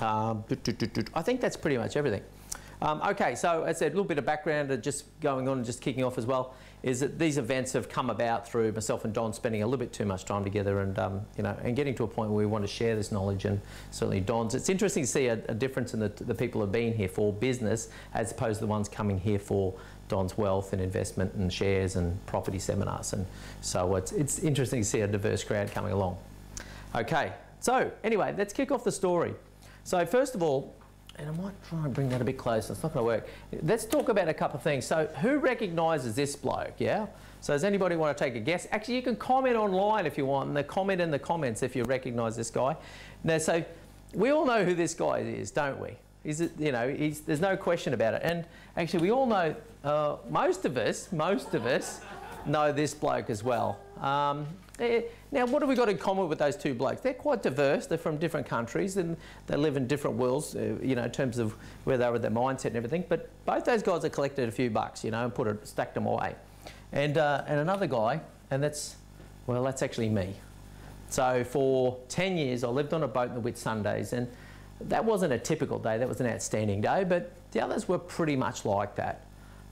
Um, I think that's pretty much everything. Um, okay, so as I said, a little bit of background just going on and just kicking off as well is that these events have come about through myself and Don spending a little bit too much time together and, um, you know, and getting to a point where we want to share this knowledge and certainly Don's. It's interesting to see a, a difference in the, the people who have been here for business as opposed to the ones coming here for Don's wealth and investment and shares and property seminars. And so it's, it's interesting to see a diverse crowd coming along. Okay, so anyway, let's kick off the story. So first of all, and I might try and bring that a bit closer. It's not going to work. Let's talk about a couple of things. So, who recognises this bloke? Yeah. So, does anybody want to take a guess? Actually, you can comment online if you want, and the comment in the comments if you recognise this guy. Now, so we all know who this guy is, don't we? Is it, you know, there's no question about it. And actually, we all know, uh, most of us, most of us know this bloke as well. Um, now, what have we got in common with those two blokes? They're quite diverse. They're from different countries and they live in different worlds, uh, you know, in terms of where they were, their mindset and everything. But both those guys have collected a few bucks, you know, and put it, stacked them away. And, uh, and another guy, and that's, well, that's actually me. So for 10 years, I lived on a boat in the Whitsundays, and that wasn't a typical day. That was an outstanding day, but the others were pretty much like that.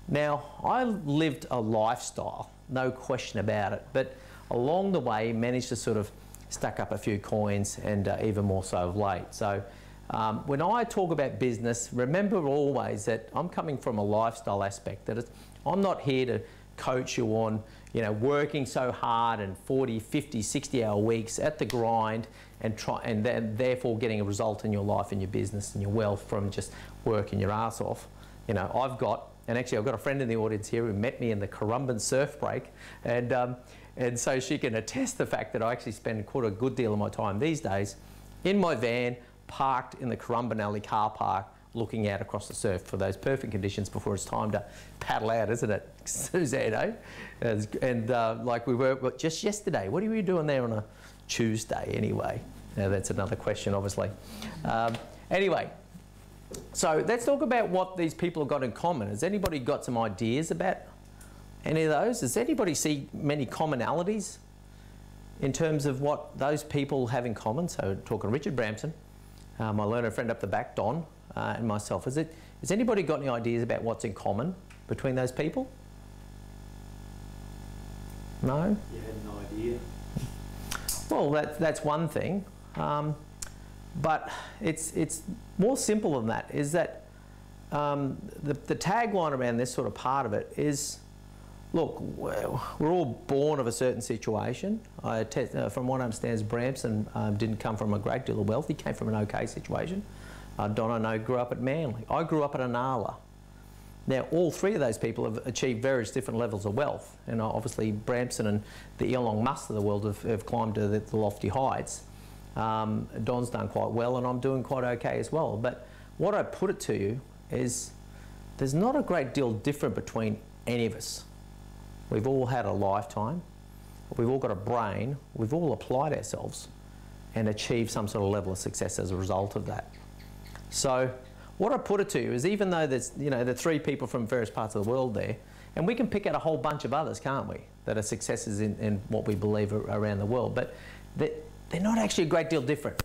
Now, I lived a lifestyle, no question about it, but along the way managed to sort of stack up a few coins and uh, even more so of late. So um, when I talk about business, remember always that I'm coming from a lifestyle aspect. That I'm not here to coach you on, you know, working so hard and 40, 50, 60 hour weeks at the grind and try and then therefore getting a result in your life and your business and your wealth from just working your ass off. You know, I've got, and actually I've got a friend in the audience here who met me in the Currumbin surf break and um, and so she can attest the fact that I actually spend quite a good deal of my time these days in my van, parked in the Currumbin car park, looking out across the surf for those perfect conditions before it's time to paddle out, isn't it, Suzanne? Eh? And uh, like we were just yesterday, what are you doing there on a Tuesday anyway? Now that's another question, obviously. Um, anyway, so let's talk about what these people have got in common. Has anybody got some ideas about any of those? Does anybody see many commonalities in terms of what those people have in common? So talking Richard Branson, uh, my learner friend up the back, Don, uh, and myself. Is it, has anybody got any ideas about what's in common between those people? No? You had no idea. Well, that, that's one thing. Um, but it's, it's more simple than that, is that um, the, the tagline around this sort of part of it is look, we're all born of a certain situation. I uh, from what I understand, Branson um, didn't come from a great deal of wealth. He came from an okay situation. Uh, Don, I know, grew up at Manly. I grew up at Inala. Now, all three of those people have achieved various different levels of wealth. And obviously, Branson and the Elon Musk of the world have, have climbed to the, the, lofty heights. Um, Don's done quite well, and I'm doing quite okay as well. But what I put it to you is there's not a great deal different between any of us. We've all had a lifetime. We've all got a brain. We've all applied ourselves and achieved some sort of level of success as a result of that. So what I put it to you is even though there's, you know, the three people from various parts of the world there, and we can pick out a whole bunch of others, can't we, that are successes in, in what we believe around the world, but they're, they're not actually a great deal different.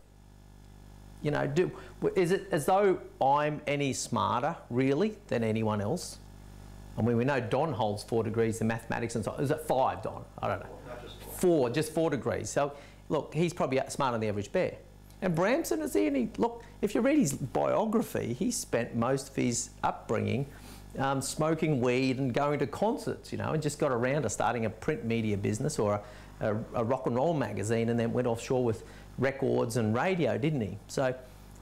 You know, do, is it as though I'm any smarter, really, than anyone else? I mean, we know Don holds four degrees in mathematics and so Is it five, Don? I don't know. Four, just four degrees. So, look, he's probably smarter than the average bear. And Branson, is he any, look, if you read his biography, he spent most of his upbringing um, smoking weed and going to concerts, you know, and just got around to starting a print media business or a, a, a rock and roll magazine and then went offshore with records and radio, didn't he? So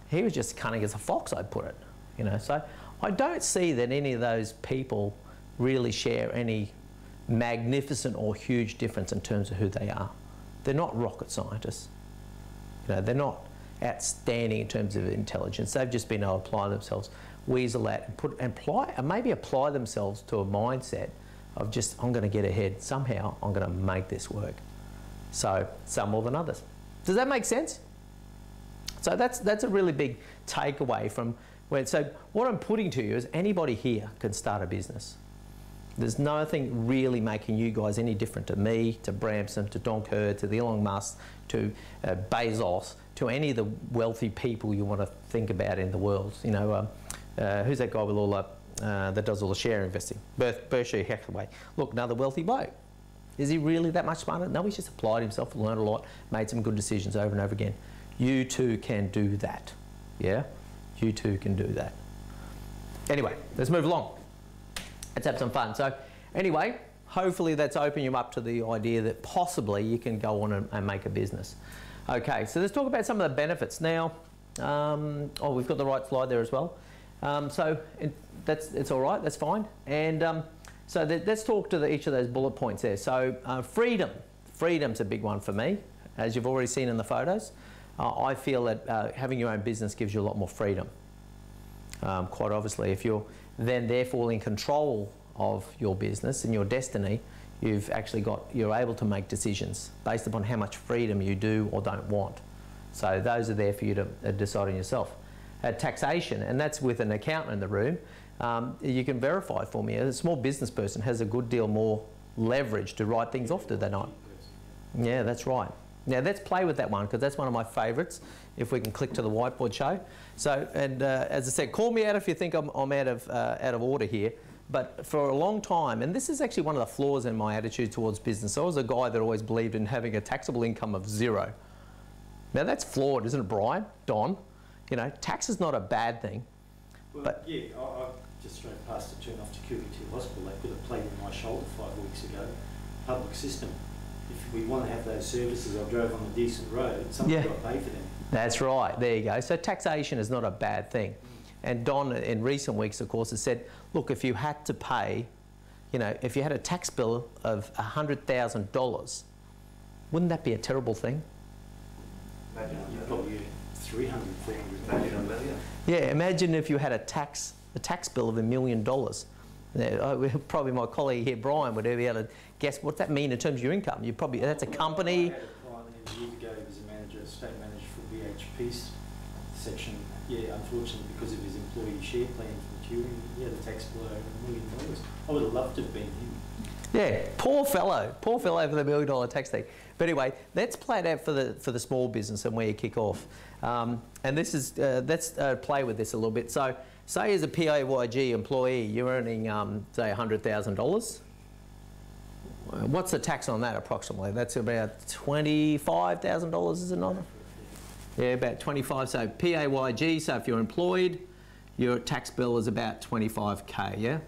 he was just cunning as a fox, I'd put it, you know. So I don't see that any of those people really share any magnificent or huge difference in terms of who they are. They're not rocket scientists. You know, they're not outstanding in terms of intelligence. They've just been able to apply themselves, weasel out, and put and apply and maybe apply themselves to a mindset of just I'm going to get ahead somehow. I'm going to make this work. So some more than others. Does that make sense? So that's that's a really big takeaway from when. So what I'm putting to you is anybody here can start a business. There's nothing really making you guys any different to me, to Branson, to Don Kerr, to the Elon Musk, to uh, Bezos, to any of the wealthy people you want to think about in the world. You know, um, uh, who's that guy with all the, uh, that does all the share investing? Berkshire Hathaway. Look, another wealthy bloke. Is he really that much smarter? No, he's just applied himself, learned a lot, made some good decisions over and over again. You too can do that. Yeah? You too can do that. Anyway, let's move along. Let's have some fun. So, anyway, hopefully that's opened you up to the idea that possibly you can go on and, and make a business. Okay, so let's talk about some of the benefits. Now, um, oh, we've got the right slide there as well. Um, so that's it's all right. That's fine. And um, so th let's talk to the, each of those bullet points there. So uh, freedom, freedom's a big one for me, as you've already seen in the photos. Uh, I feel that uh, having your own business gives you a lot more freedom. Um, quite obviously, if you're then therefore in control of your business and your destiny, you've actually got you're able to make decisions based upon how much freedom you do or don't want. So those are there for you to uh, decide on yourself. Uh, taxation, and that's with an accountant in the room. Um, you can verify for me. A small business person has a good deal more leverage to write things off, do they not? Yeah, that's right. Now let's play with that one because that's one of my favourites. If we can click to the whiteboard show. So, and uh, as I said, call me out if you think I'm, I'm out of uh, out of order here. But for a long time, and this is actually one of the flaws in my attitude towards business. I was a guy that always believed in having a taxable income of zero. Now that's flawed, isn't it, Brian? Don, you know, tax is not a bad thing. Well, But- yeah, I, I just drove past the turn off to QE2 Hospital. They put a plate in my shoulder five weeks ago. Public system. If we want to have those services, I drove on a decent road. Someone's Yeah. got to pay for them. That's right. There you go. So taxation is not a bad thing. And Don, in recent weeks, of course, has said, look, if you had to pay, you know, if you had a tax bill of $100,000, wouldn't that be a terrible thing? You probably earn 300, 400. Imagine a million. Yeah, imagine if you had a tax, a tax bill of a million dollars. Now, Probably my colleague here, Brian, would be able to guess what that mean in terms of your income. You probably that's a company. had a client years ago, he was a manager, state manager for BHP's section. Yeah, unfortunately, because of his employee share plan maturing, he had a tax bill over a million dollars. I would have loved to have been him. Yeah, poor fellow, poor fellow for the million dollar tax thing. But anyway, let's play it out for the for the small business and where you kick off. Um, and this is uh, let's uh, play with this a little bit. So, say as a PAYG employee, you're earning um, say hundred thousand dollars. What's the tax on that approximately? That's about twenty-five thousand dollars, is it not? Yeah, about 25. So PAYG, so if you're employed, your tax bill is about 25k, yeah?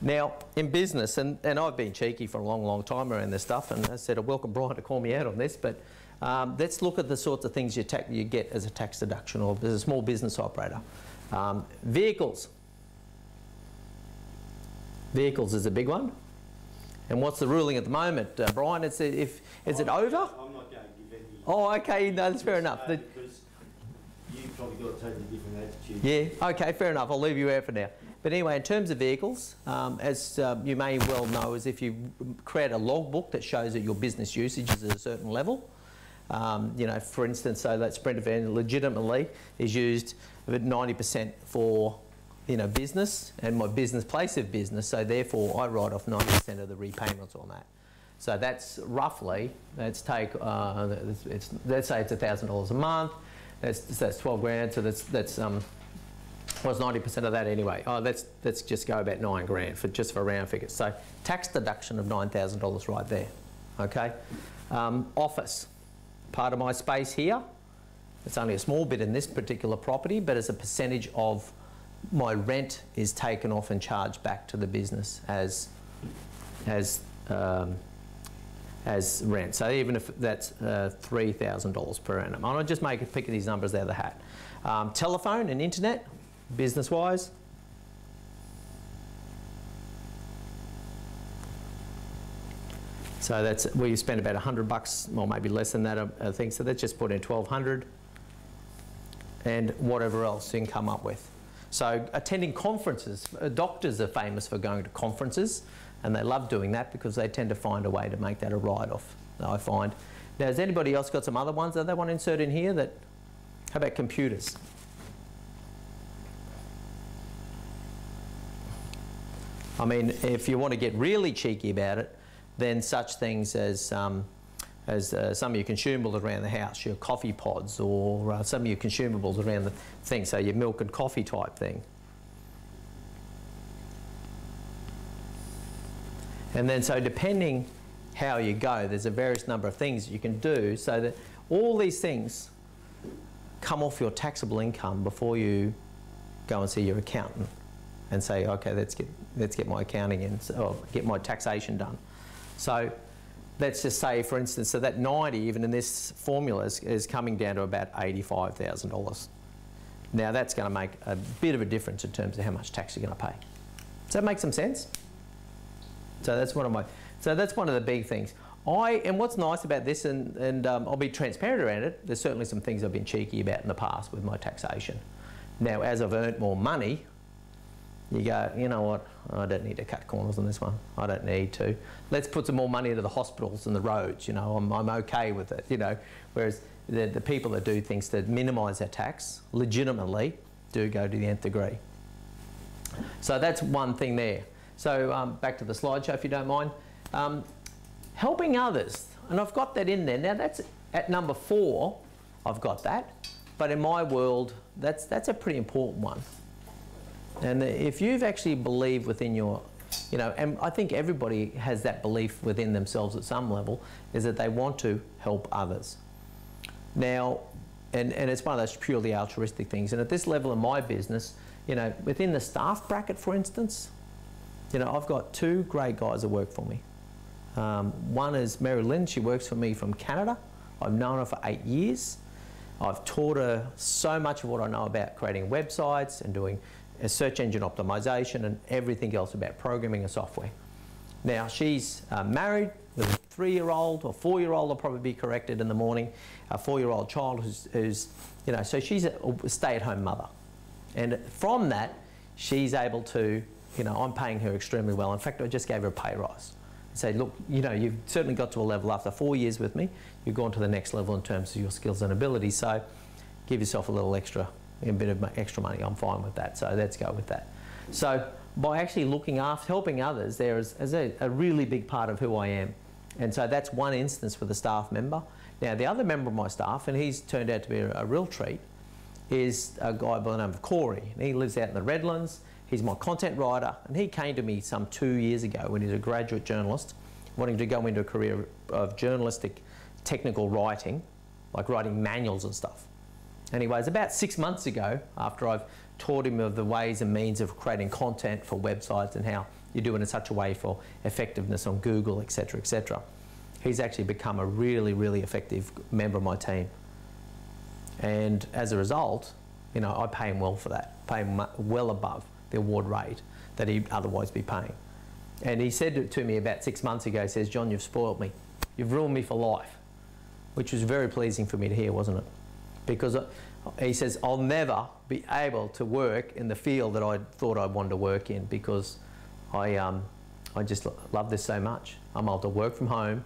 Now, in business, and, and I've been cheeky for a long, long time around this stuff, and I said I welcome Brian to call me out on this, but um, let's look at the sorts of things you, you get as a tax deduction or as a small business operator. Um, vehicles. Vehicles is a big one. And what's the ruling at the moment, uh, Brian? It's if is it I'm- over? I'm not going to give any. Oh, okay, no, that's fair enough. The- you've probably got a totally different attitude. Yeah, okay, fair enough. I'll leave you out for now. But anyway, in terms of vehicles, um, as uh, you may well know, is if you create a logbook that shows that your business usage is at a certain level, um, you know, for instance, so that Sprint van legitimately is used at 90% for, you know, business and my business place of business. So therefore, I write off 90% of the repayments on that. So that's roughly, let's take, uh, it's, it's, let's say it's $1,000 a month. That's, that's 12 grand. So that's, that's um, was 90% of that anyway. Oh, let's, let's just go about nine grand for just for round figures. So tax deduction of $9,000 right there. Okay. Um, office, part of my space here. It's only a small bit in this particular property, but as a percentage of my rent is taken off and charged back to the business as, as, um, as rent. So even if that's uh, $3,000 per annum. I'll just make a pick of these numbers out of the hat. Um, telephone and internet, business wise. So that's you spend about 100 bucks, or maybe less than that, I think. So let's just put in 1200 and whatever else you can come up with. So attending conferences, uh, doctors are famous for going to conferences and they love doing that because they tend to find a way to make that a write-off, I find. Now, has anybody else got some other ones that they want to insert in here? That, how about computers? I mean, if you want to get really cheeky about it, then such things as um, as uh, some of your consumables around the house, your coffee pods or uh, some of your consumables around the thing, so your milk and coffee type thing. And then so depending how you go, there's a various number of things you can do so that all these things come off your taxable income before you go and see your accountant and say, okay, let's get, let's get my accounting in, or get my taxation done. So let's just say, for instance, so that 90, even in this formula, is, is coming down to about $85,000. Now that's going to make a bit of a difference in terms of how much tax you're going to pay. Does that make some sense? So that's one of my, so that's one of the big things. I, and what's nice about this, and, and um, I'll be transparent around it, there's certainly some things I've been cheeky about in the past with my taxation. Now, as I've earned more money, you go, you know what, I don't need to cut corners on this one. I don't need to. Let's put some more money into the hospitals and the roads, you know, I'm, I'm okay with it, you know. Whereas the, the people that do things that minimise their tax legitimately do go to the nth degree. So that's one thing there. So um, back to the slideshow if you don't mind. Um, helping others, and I've got that in there. Now that's at number four, I've got that. But in my world, that's, that's a pretty important one. And if you've actually believed within your, you know, and I think everybody has that belief within themselves at some level, is that they want to help others. Now, and, and it's one of those purely altruistic things. And at this level in my business, you know, within the staff bracket, for instance, you know, I've got two great guys that work for me. Um, one is Mary Lynn, she works for me from Canada. I've known her for eight years. I've taught her so much of what I know about creating websites and doing search engine optimization and everything else about programming and software. Now, she's uh, married with a three-year-old or four-year-old, I'll probably be corrected in the morning, a four-year-old child who's, who's, you know, so she's a stay-at-home mother. And from that, she's able to, you know, I'm paying her extremely well. In fact, I just gave her a pay rise. Say, look, you know, you've certainly got to a level after four years with me, you've gone to the next level in terms of your skills and abilities. So give yourself a little extra, a bit of extra money. I'm fine with that. So let's go with that. So by actually looking after, helping others, there is, is a, a really big part of who I am. And so that's one instance with a staff member. Now, the other member of my staff, and he's turned out to be a, a real treat, is a guy by the name of Corey. And he lives out in the Redlands. He's my content writer, and he came to me some two years ago when he's a graduate journalist, wanting to go into a career of journalistic technical writing, like writing manuals and stuff. Anyways, about six months ago, after I've taught him of the ways and means of creating content for websites and how you do it in such a way for effectiveness on Google, etc., etc., he's actually become a really, really effective member of my team. And as a result, you know, I pay him well for that, pay him well above the award rate that he'd otherwise be paying. And he said to me about six months ago, he says, John, you've spoiled me. You've ruined me for life, which was very pleasing for me to hear, wasn't it? Because he says, I'll never be able to work in the field that I thought I wanted to work in because I, um, I just love this so much. I'm able to work from home.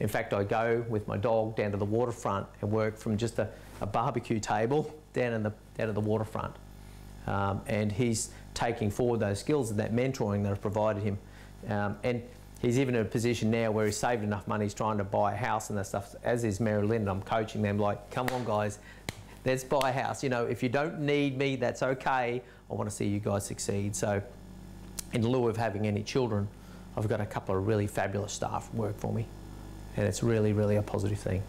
In fact, I go with my dog down to the waterfront and work from just a, a barbecue table down, in the, down at the waterfront. Um, and he's taking forward those skills and that mentoring that I've provided him. Um, and he's even in a position now where he's saved enough money, he's trying to buy a house and that stuff, as is Mary Lynn. I'm coaching them like, come on guys, let's buy a house. You know, if you don't need me, that's okay. I want to see you guys succeed. So in lieu of having any children, I've got a couple of really fabulous staff work for me. And it's really, really a positive thing.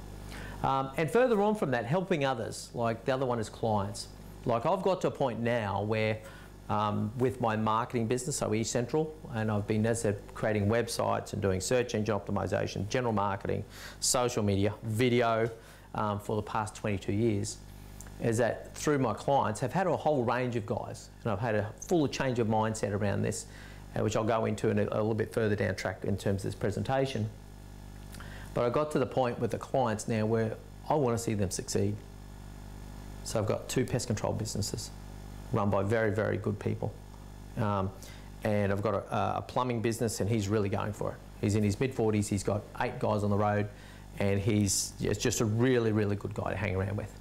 Um, and further on from that, helping others, like the other one is clients. Like I've got to a point now where um, with my marketing business, so eCentral, and I've been, as I said, creating websites and doing search engine optimization, general marketing, social media, video um, for the past 22 years, is that through my clients I've had a whole range of guys, and I've had a full change of mindset around this, uh, which I'll go into in a, a little bit further down track in terms of this presentation. But I got to the point with the clients now where I want to see them succeed. So I've got two pest control businesses run by very, very good people. Um, and I've got a, a, plumbing business and he's really going for it. He's in his mid 40s, he's got eight guys on the road and he's just a really, really good guy to hang around with.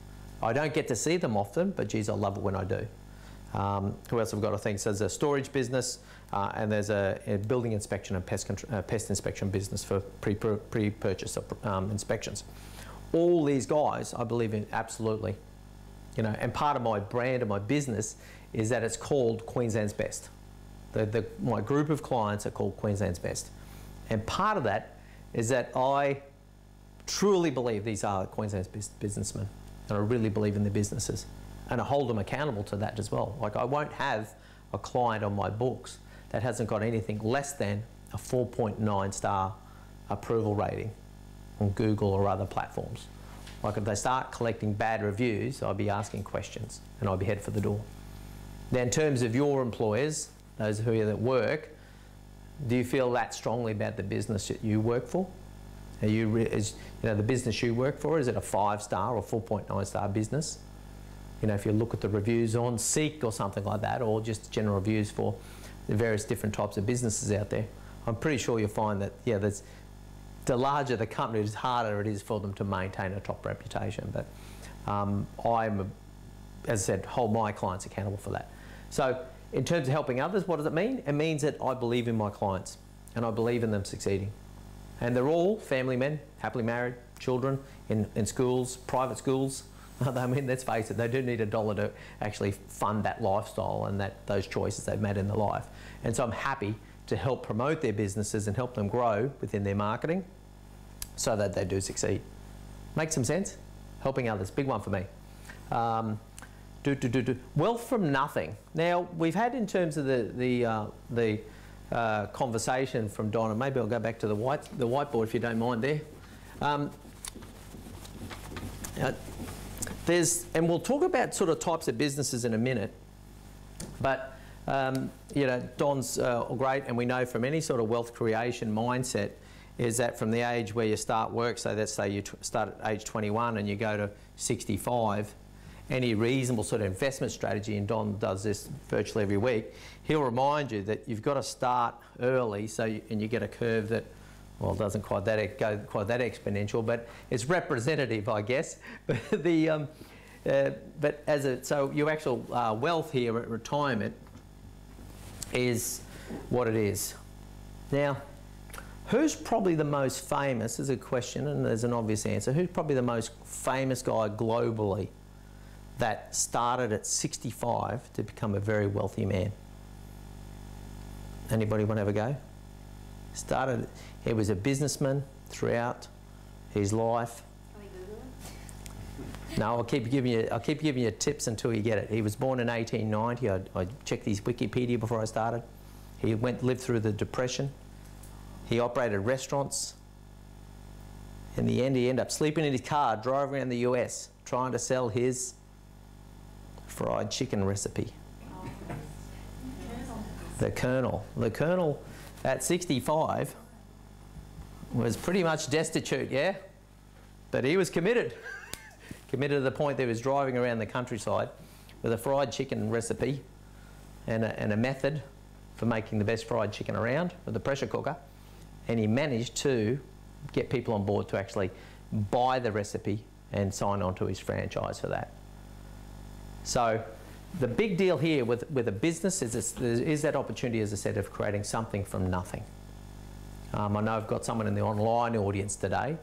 I don't get to see them often, but geez, I love it when I do. Um, who else have got? I think so there's a storage business uh, and there's a, a, building inspection and pest, uh, pest inspection business for pre, pre purchase um, inspections. All these guys, I believe in absolutely. You know, and part of my brand and my business is that it's called Queensland's Best. The, the, my group of clients are called Queensland's Best. And part of that is that I truly believe these are Queensland's best businessmen. And I really believe in their businesses. And I hold them accountable to that as well. Like I won't have a client on my books that hasn't got anything less than a 4.9 star approval rating on Google or other platforms. Like if they start collecting bad reviews, I'll be asking questions and I'll be head for the door. Now in terms of your employers, those who you that work, do you feel that strongly about the business that you work for? Are you, is, you know, the business you work for, is it a five star or 4.9 star business? You know, if you look at the reviews on Seek or something like that, or just general reviews for the various different types of businesses out there, I'm pretty sure you'll find that, yeah, there's, the larger the company, the harder it is for them to maintain a top reputation. But um, I'm, as I said, hold my clients accountable for that. So in terms of helping others, what does it mean? It means that I believe in my clients and I believe in them succeeding. And they're all family men, happily married, children in, in schools, private schools. I mean, let's face it, they do need a dollar to actually fund that lifestyle and that, those choices they've made in their life. And so I'm happy to help promote their businesses and help them grow within their marketing so that they do succeed. Make some sense? Helping others, big one for me. Um, do, do, do, do. Wealth from nothing. Now, we've had in terms of the, the, uh, the uh, conversation from Donna, maybe I'll go back to the, white, the whiteboard if you don't mind there. Um, uh, there's, and we'll talk about sort of types of businesses in a minute, but um, you know, Don's uh, great, and we know from any sort of wealth creation mindset is that from the age where you start work, so let's say you start at age 21 and you go to 65, any reasonable sort of investment strategy, and Don does this virtually every week, he'll remind you that you've got to start early so you, and you get a curve that well, it doesn't quite that go quite that exponential, but it's representative, I guess. But the um, uh, but as a so your actual uh, wealth here at retirement is what it is. Now, who's probably the most famous? Is a question, and there's an obvious answer. Who's probably the most famous guy globally that started at 65 to become a very wealthy man? Anybody want to have a go? Started, he was a businessman throughout his life. No, I'll keep giving you. I'll keep giving you tips until you get it. He was born in 1890. I, I checked his Wikipedia before I started. He went lived through the Depression. He operated restaurants. In the end, he ended up sleeping in his car, driving around the US, trying to sell his fried chicken recipe. The Colonel. The Colonel, at 65, was pretty much destitute, yeah? But he was committed. committed to the point that he was driving around the countryside with a fried chicken recipe and a, and a method for making the best fried chicken around with a pressure cooker. And he managed to get people on board to actually buy the recipe and sign on to his franchise for that. So the big deal here with, with a business is, this, is that opportunity, as I said, of creating something from nothing. Um, I know I've got someone in the online audience today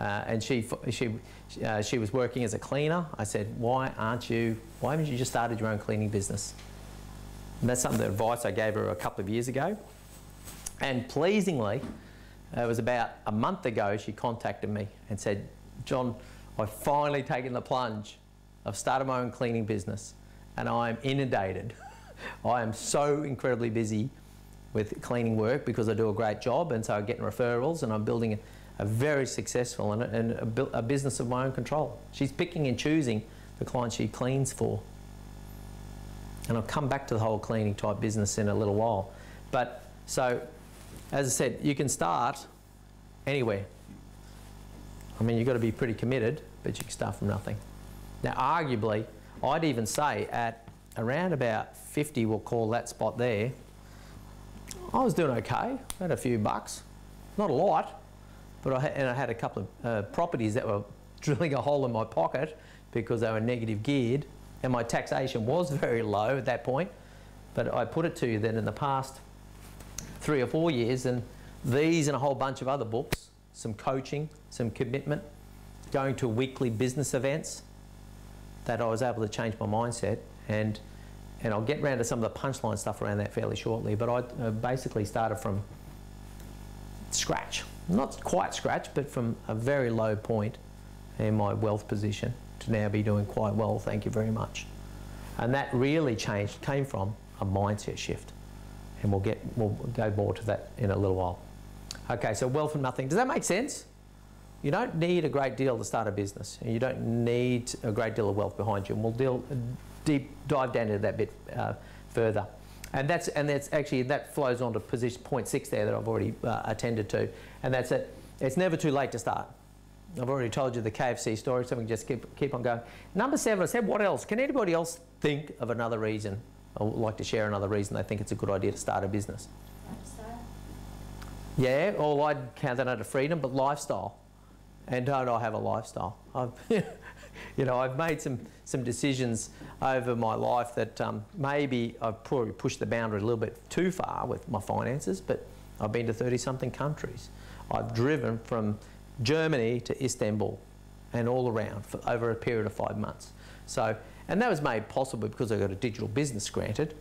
uh, and she, she, uh, she was working as a cleaner. I said, why aren't you, why haven't you just started your own cleaning business? And that's some of the advice I gave her a couple of years ago. And pleasingly, it was about a month ago, she contacted me and said, John, I've finally taken the plunge. I've started my own cleaning business and I'm inundated. I am so incredibly busy with cleaning work because I do a great job and so I'm getting referrals and I'm building a very successful and, a, and a, a business of my own control. She's picking and choosing the clients she cleans for. And I'll come back to the whole cleaning type business in a little while. But so, as I said, you can start anywhere. I mean, you've got to be pretty committed, but you can start from nothing. Now, arguably, I'd even say at around about 50, we'll call that spot there, I was doing okay. Had a few bucks, not a lot, but I, and I had a couple of uh, properties that were drilling a hole in my pocket because they were negative geared. and my taxation was very low at that point. But I put it to you that in the past three or four years, and these and a whole bunch of other books, some coaching, some commitment, going to weekly business events, that I was able to change my mindset. And, and I'll get round to some of the punchline stuff around that fairly shortly. But I uh, basically started from scratch. Not quite scratch, but from a very low point in my wealth position to now be doing quite well, thank you very much. And that really changed, came from a mindset shift. And we'll get, we'll go more to that in a little while. Okay, so wealth and nothing. Does that make sense? You don't need a great deal to start a business. You don't need a great deal of wealth behind you. And we'll deal, deep dive down into that bit uh, further. And that's, and that's actually, that flows on to position point six there that I've already uh, attended to. And that's it. It's never too late to start. I've already told you the KFC story, so we can just keep, keep on going. Number seven, I said, what else? Can anybody else think of another reason, or would like to share another reason they think it's a good idea to start a business? Lifestyle. Yeah, or I'd count that under freedom, but lifestyle. And don't I have a lifestyle? I've, you know, I've made some, some decisions over my life that um, maybe I've probably pushed the boundary a little bit too far with my finances, but I've been to 30 something countries. I've driven from Germany to Istanbul and all around for over a period of five months. So, and that was made possible because I got a digital business granted.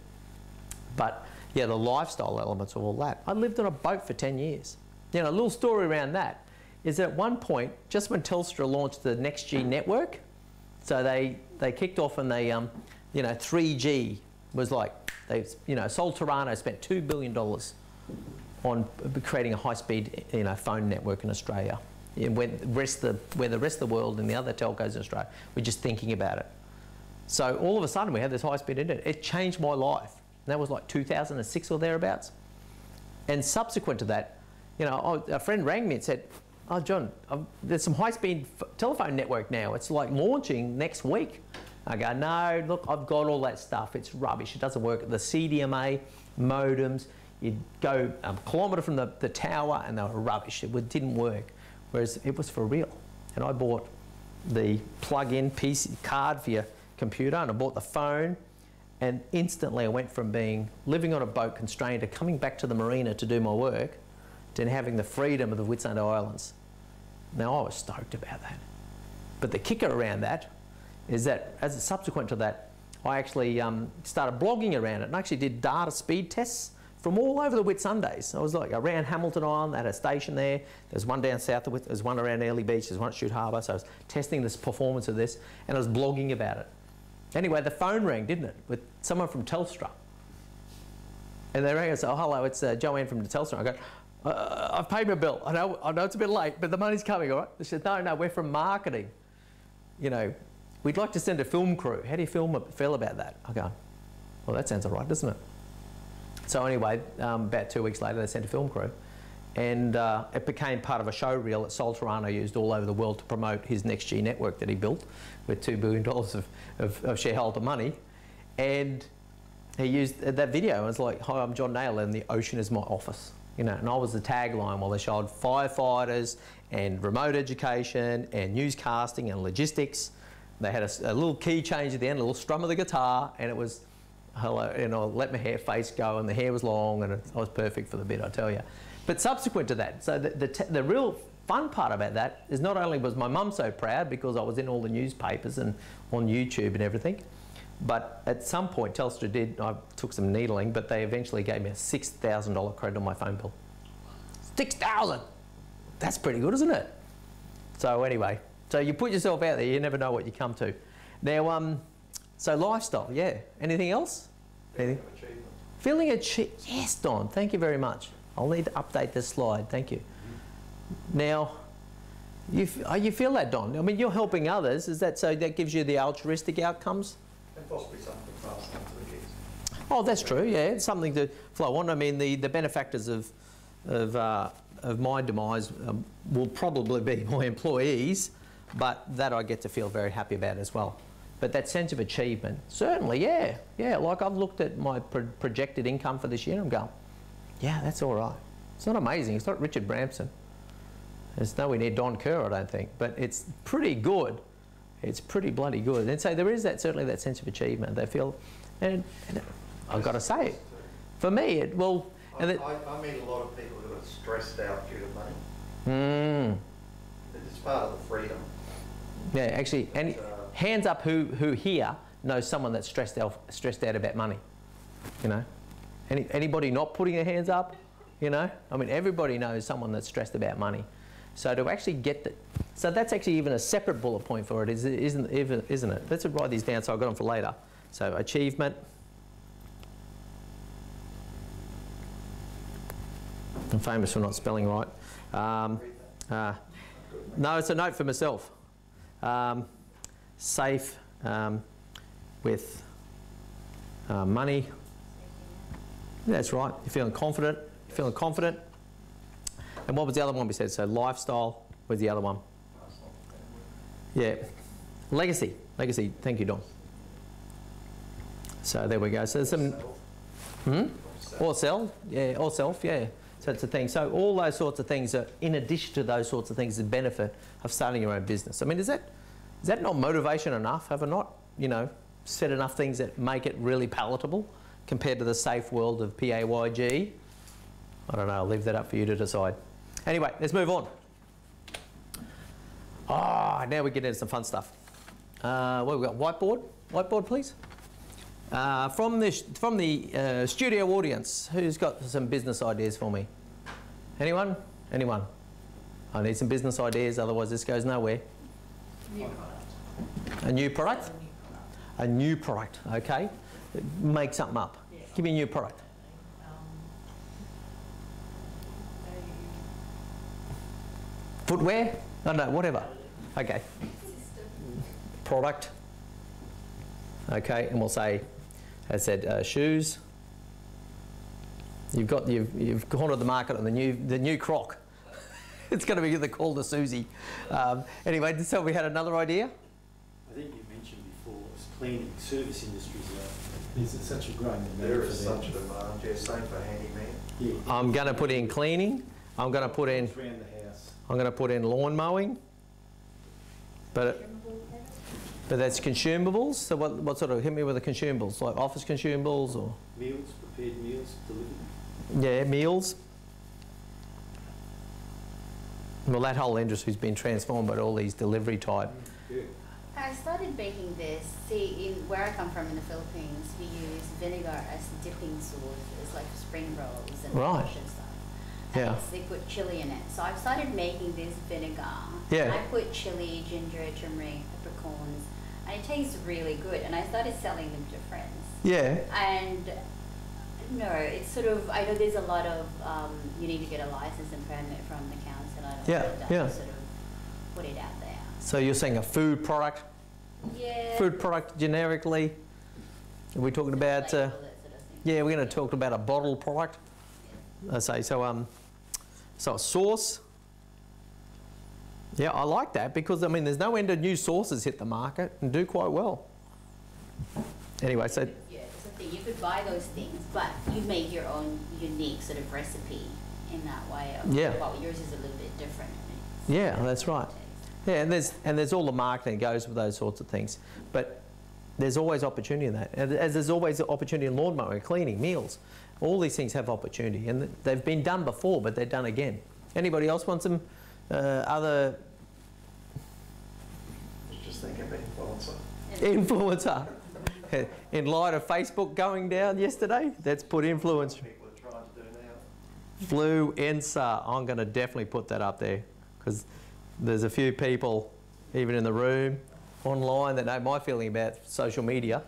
But yeah, the lifestyle elements of all that. I lived on a boat for 10 years. You know, a little story around that is that at one point, just when Telstra launched the next NextG network, so they, they kicked off and they, um, you know, 3G was like, they, you know, Sol spent $2 billion on creating a high-speed, you know, phone network in Australia. When rest the, where the rest of the world and the other telcos in Australia were just thinking about it. So all of a sudden we had this high-speed internet. It changed my life. And that was like 2006 or thereabouts. And subsequent to that, you know, a friend rang me and said, oh, John, um, there's some high-speed telephone network now. It's like launching next week. I go, no, look, I've got all that stuff. It's rubbish. It doesn't work. The CDMA modems, you'd go a kilometre from the, the tower and they were rubbish. It didn't work. Whereas it was for real. And I bought the plug-in PC card for your computer and I bought the phone and instantly I went from being living on a boat constrained to coming back to the marina to do my work to having the freedom of the Whitsunday Islands. Now I was stoked about that. But the kicker around that is that as a subsequent to that, I actually um, started blogging around it and actually did data speed tests from all over the Whitsundays. I was like around Hamilton Island, had a station there. There's one down south of there's one around Airlie Beach, there's one at Shute Harbour. So I was testing this performance of this and I was blogging about it. Anyway, the phone rang, didn't it, with someone from Telstra. And they rang and said, oh, hello, it's uh, Joanne from Telstra. I go, uh, I've paid my bill. I know, I know it's a bit late, but the money's coming, all right? They said, no, no, we're from marketing. You know, we'd like to send a film crew. How do you film, feel about that? I go, well, that sounds all right, doesn't it? So anyway, um, about two weeks later, they sent a film crew. And uh, it became part of a show reel that Sol Tarano used all over the world to promote his Next G network that he built with $2 billion of, of, of shareholder money. And he used that video. It was like, hi, I'm John Nayler and the ocean is my office. You know, and I was the tagline while they showed firefighters and remote education and newscasting and logistics. They had a, a little key change at the end, a little strum of the guitar, and it was hello, you know, let my hair face go, and the hair was long, and it, I was perfect for the bit, I tell you. But subsequent to that, so the, the, the real fun part about that is not only was my mum so proud because I was in all the newspapers and on YouTube and everything, but at some point Telstra did, I took some needling, but they eventually gave me a $6,000 credit on my phone bill. 6,000! That's pretty good, isn't it? So anyway, so you put yourself out there, you never know what you come to. Now, um, so lifestyle, yeah. Anything else? Anything? Feeling achieved. Yes, Don. Thank you very much. I'll need to update this slide. Thank you. Now, you, oh, you feel that, Don? I mean, you're helping others. Is that so that gives you the altruistic outcomes? Possibly something passed on to the kids. Oh, that's true. Yeah, it's something to flow on. I mean, the, the benefactors of of, uh, of my demise um, will probably be my employees, but that I get to feel very happy about as well. But that sense of achievement, certainly, yeah, yeah. Like I've looked at my pro projected income for this year, and I'm going, yeah, that's all right. It's not amazing. It's not Richard Branson. It's nowhere near Don Kerr, I don't think, but it's pretty good it's pretty bloody good. And so there is that certainly that sense of achievement. They feel, and, and I've got to say, it, for me, it will. I, And it, I, I meet a lot of people who are stressed out due to money. mm, It's part of the freedom. yeah, actually, and uh, hands up who who here knows someone that's stressed out stressed out about money. You know, Any, anybody not putting their hands up? You know, I mean, everybody knows someone that's stressed about money. So to actually get the, so that's actually even a separate bullet point for it, is, isn't, even, isn't it? Let's write these down so I've got them for later. So achievement. I'm famous for not spelling right. Um, uh, no, it's a note for myself. Um, safe um, with uh, money. That's right. You're feeling confident. You're feeling confident. And what was the other one we said? So lifestyle was the other one. Yeah. Legacy. Legacy. Thank you, Don. So there we go. So there's some. Hmm? Or self, yeah, or self, yeah. So it's a thing. So all those sorts of things are, in addition to those sorts of things, the benefit of starting your own business. I mean, is that is that not motivation enough? Have I not, you know, said enough things that make it really palatable compared to the safe world of PAYG? I don't know. I'll leave that up for you to decide. Anyway, let's move on. Ah, now we get into some fun stuff. Uh, what have we got? Whiteboard. Whiteboard, please. Uh, from the, from the uh, studio audience, who's got some business ideas for me? Anyone? Anyone? I need some business ideas, otherwise this goes nowhere. New. A new product? A new product. A new product, okay. Make something up. Yeah. Give me a new product. Footwear? No, no, whatever. Okay. system. Product. Okay, and we'll say, as I said, uh, shoes. You've got you've, you've cornered the market on the new the new croc. it's going to be the call to Susie. Um, anyway, so we had another idea. I think you mentioned before, was cleaning service industries are, there's such a growing demand There for such a demand, yeah, same for handyman. Yeah. I'm going to put in cleaning. I'm going to put in Around the house. I'm going to put in lawn mowing. But Chemical product. but that's consumables. So what what sort of hit me with the consumables like office consumables or Meals, prepared meals delivered. yeah meals. Well, that whole industry's been transformed by all these delivery type. Yeah. I started baking this. See, in where I come from in the Philippines, we use vinegar as dipping sauce. It's like spring rolls and Right. fish and stuff. Yeah. they put chili in it. So I've started making this vinegar. Yeah. I put chili, ginger, turmeric, peppercorns, and it tastes really good. And I started selling them to friends. Yeah. And no, it's sort of, I know there's a lot of, um, you need to get a license and permit from the council. I don't Yeah, know, yeah. sort of put it out there. So you're saying a food product, Yeah. food product generically. Are we talking about? Uh, sort of yeah, we're going to talk about a bottle product. I say so. Um, so a sauce. Yeah, I like that because I mean, there's no end of new sauces hit the market and do quite well. Anyway, so Yeah. You could buy those things, but you make your own unique sort of recipe in that way. Of, Yeah. Well, yours is a little bit different. Yeah, that's right. yeah, and there's and there's all the marketing that goes with those sorts of things, but there's always opportunity in that, as there's always opportunity in lawn mowing, cleaning, meals. All these things have opportunity, and they've been done before, but they're done again. Anybody else want some uh, other Just think of influencer. influencer? In light of Facebook going down yesterday, let's put influencer. People are trying to do now. Fluencer. I'm going to definitely put that up there because there's a few people, even in the room, online, that know my feeling about social media.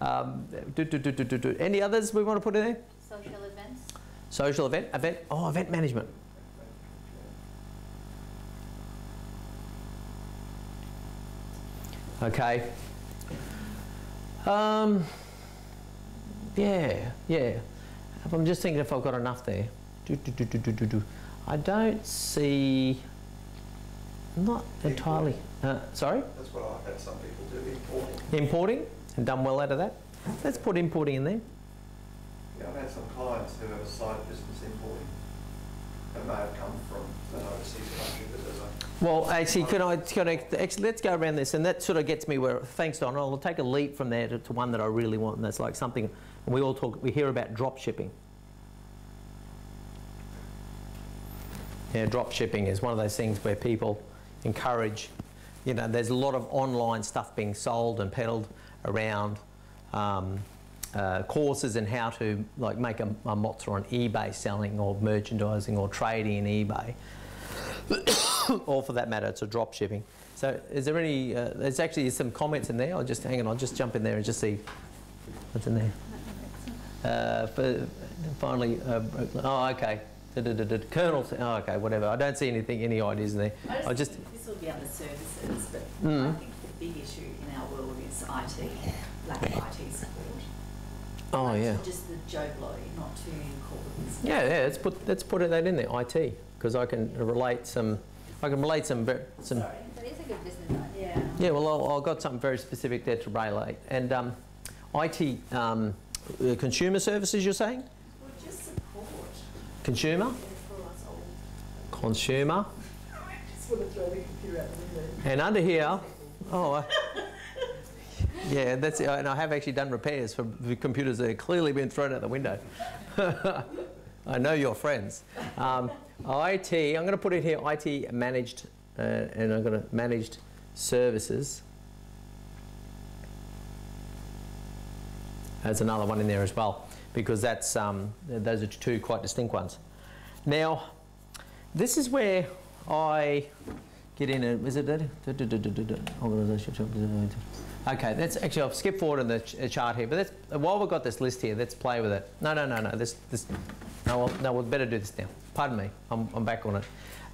Um, do, do, do, do, do, do. Any others we want to put in there? Social events. Social event, event. Oh, event management. Okay. Um, yeah, yeah. I'm just thinking if I've got enough there. Do, do, do, do, do, do, do. I don't see. Not entirely. Uh, sorry? That's what I've had some people do, importing. Importing and done well out of that. Let's put importing in there. Yeah, I've had some clients who have a side business importing. It may have come from an overseas country that there's a Well, actually, can I, can I actually, let's go around this, and that sort of gets me where. Thanks, Don. I'll take a leap from there to, to one that I really want, and that's like something. We all talk. We hear about drop shipping. Yeah, drop shipping is one of those things where people encourage. You know, there's a lot of online stuff being sold and peddled around um, uh, courses and how to like make a, a mozza on eBay selling or merchandising or trading in eBay or for that matter, it's a drop shipping. So, is there any? Uh, there's actually some comments in there. I'll just hang on. I'll just jump in there and just see what's in there. Uh, for, finally, uh, oh, okay. Colonel. Oh, okay. Whatever. I don't see anything. Any ideas in there? I I just just. this will be under services, but Mm. I think the big issue in our world is IT, lack of IT support. Oh Like, yeah. Just the Joe Blow, not to corporate business. Yeah, yeah. Let's put let's put that in there. IT because I can relate some. I can relate some ver- some. Sorry. That is a good business idea. Yeah. Yeah, well, I'll- I've got something very specific there to relate. And um, IT um, consumer services, you're saying? Well, just support. Consumer? Yeah, for. Consumer. Just want to throw the computer out the window. And under here, oh, yeah, that's it. And I have actually done repairs for the computers that have clearly been thrown out the window. I know your friends. Um, IT, I'm going to put it here, IT managed, uh, and I'm going to managed services. There's another one in there as well, because that's um, those are two quite distinct ones. Now, this is where I get in. A, is it that? Okay, that's actually I've skipped forward in the ch- chart here, but that's, while we've got this list here, let's play with it. No, no, no, no. This, this. No, well, no, we'd better do this now. Pardon me, I'm, I'm back on it.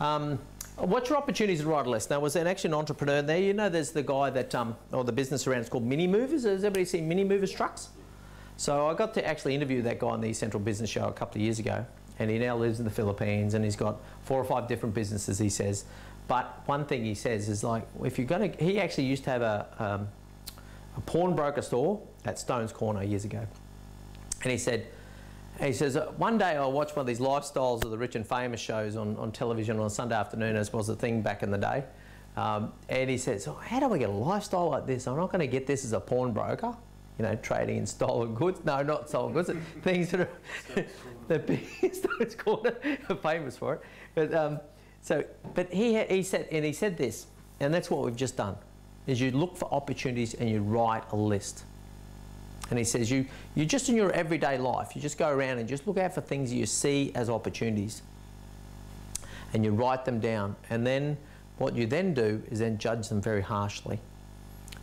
Um, what's your opportunities to write a list? Now, was there actually an entrepreneur there? You know, there's the guy that, um, or the business around, it's called Mini Movers. Has everybody seen Mini Movers trucks? So I got to actually interview that guy on the Central Business Show a couple of years ago, and he now lives in the Philippines, and he's got four or five different businesses. He says, but one thing he says is like, if you're going to, he actually used to have a, um, a pawnbroker store at Stones Corner years ago, and he said, he says, "Uh, one day I watched one of these lifestyles of the rich and famous shows on, on television on a Sunday afternoon, as was the thing back in the day. Um, and he says, oh, how do I get a lifestyle like this? I'm not going to get this as a pawnbroker, you know, trading in stolen goods. No, not stolen goods, things that are the biggest Stones Corner are famous for it. But um, so, but he he said, and he said this, and that's what we've just done, is you look for opportunities and you write a list. And he says, you, you just in your everyday life, you just go around and just look out for things you see as opportunities. And you write them down. And then what you then do is then judge them very harshly.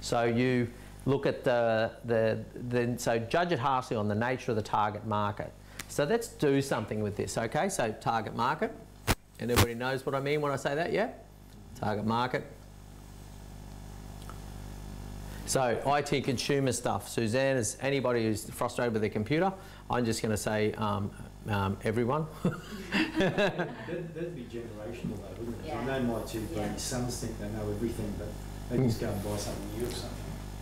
So you look at the, the, the so judge it harshly on the nature of the target market. So let's do something with this, okay? So target market. And everybody knows what I mean when I say that, yeah? Target market. So IT consumer stuff. Suzanne is anybody who's frustrated with their computer. I'm just going to say um, um, everyone. That'd, that'd be generational though, wouldn't it? Yeah. I know my two Yeah. baby sons think they know everything, but they just go and buy something new or something.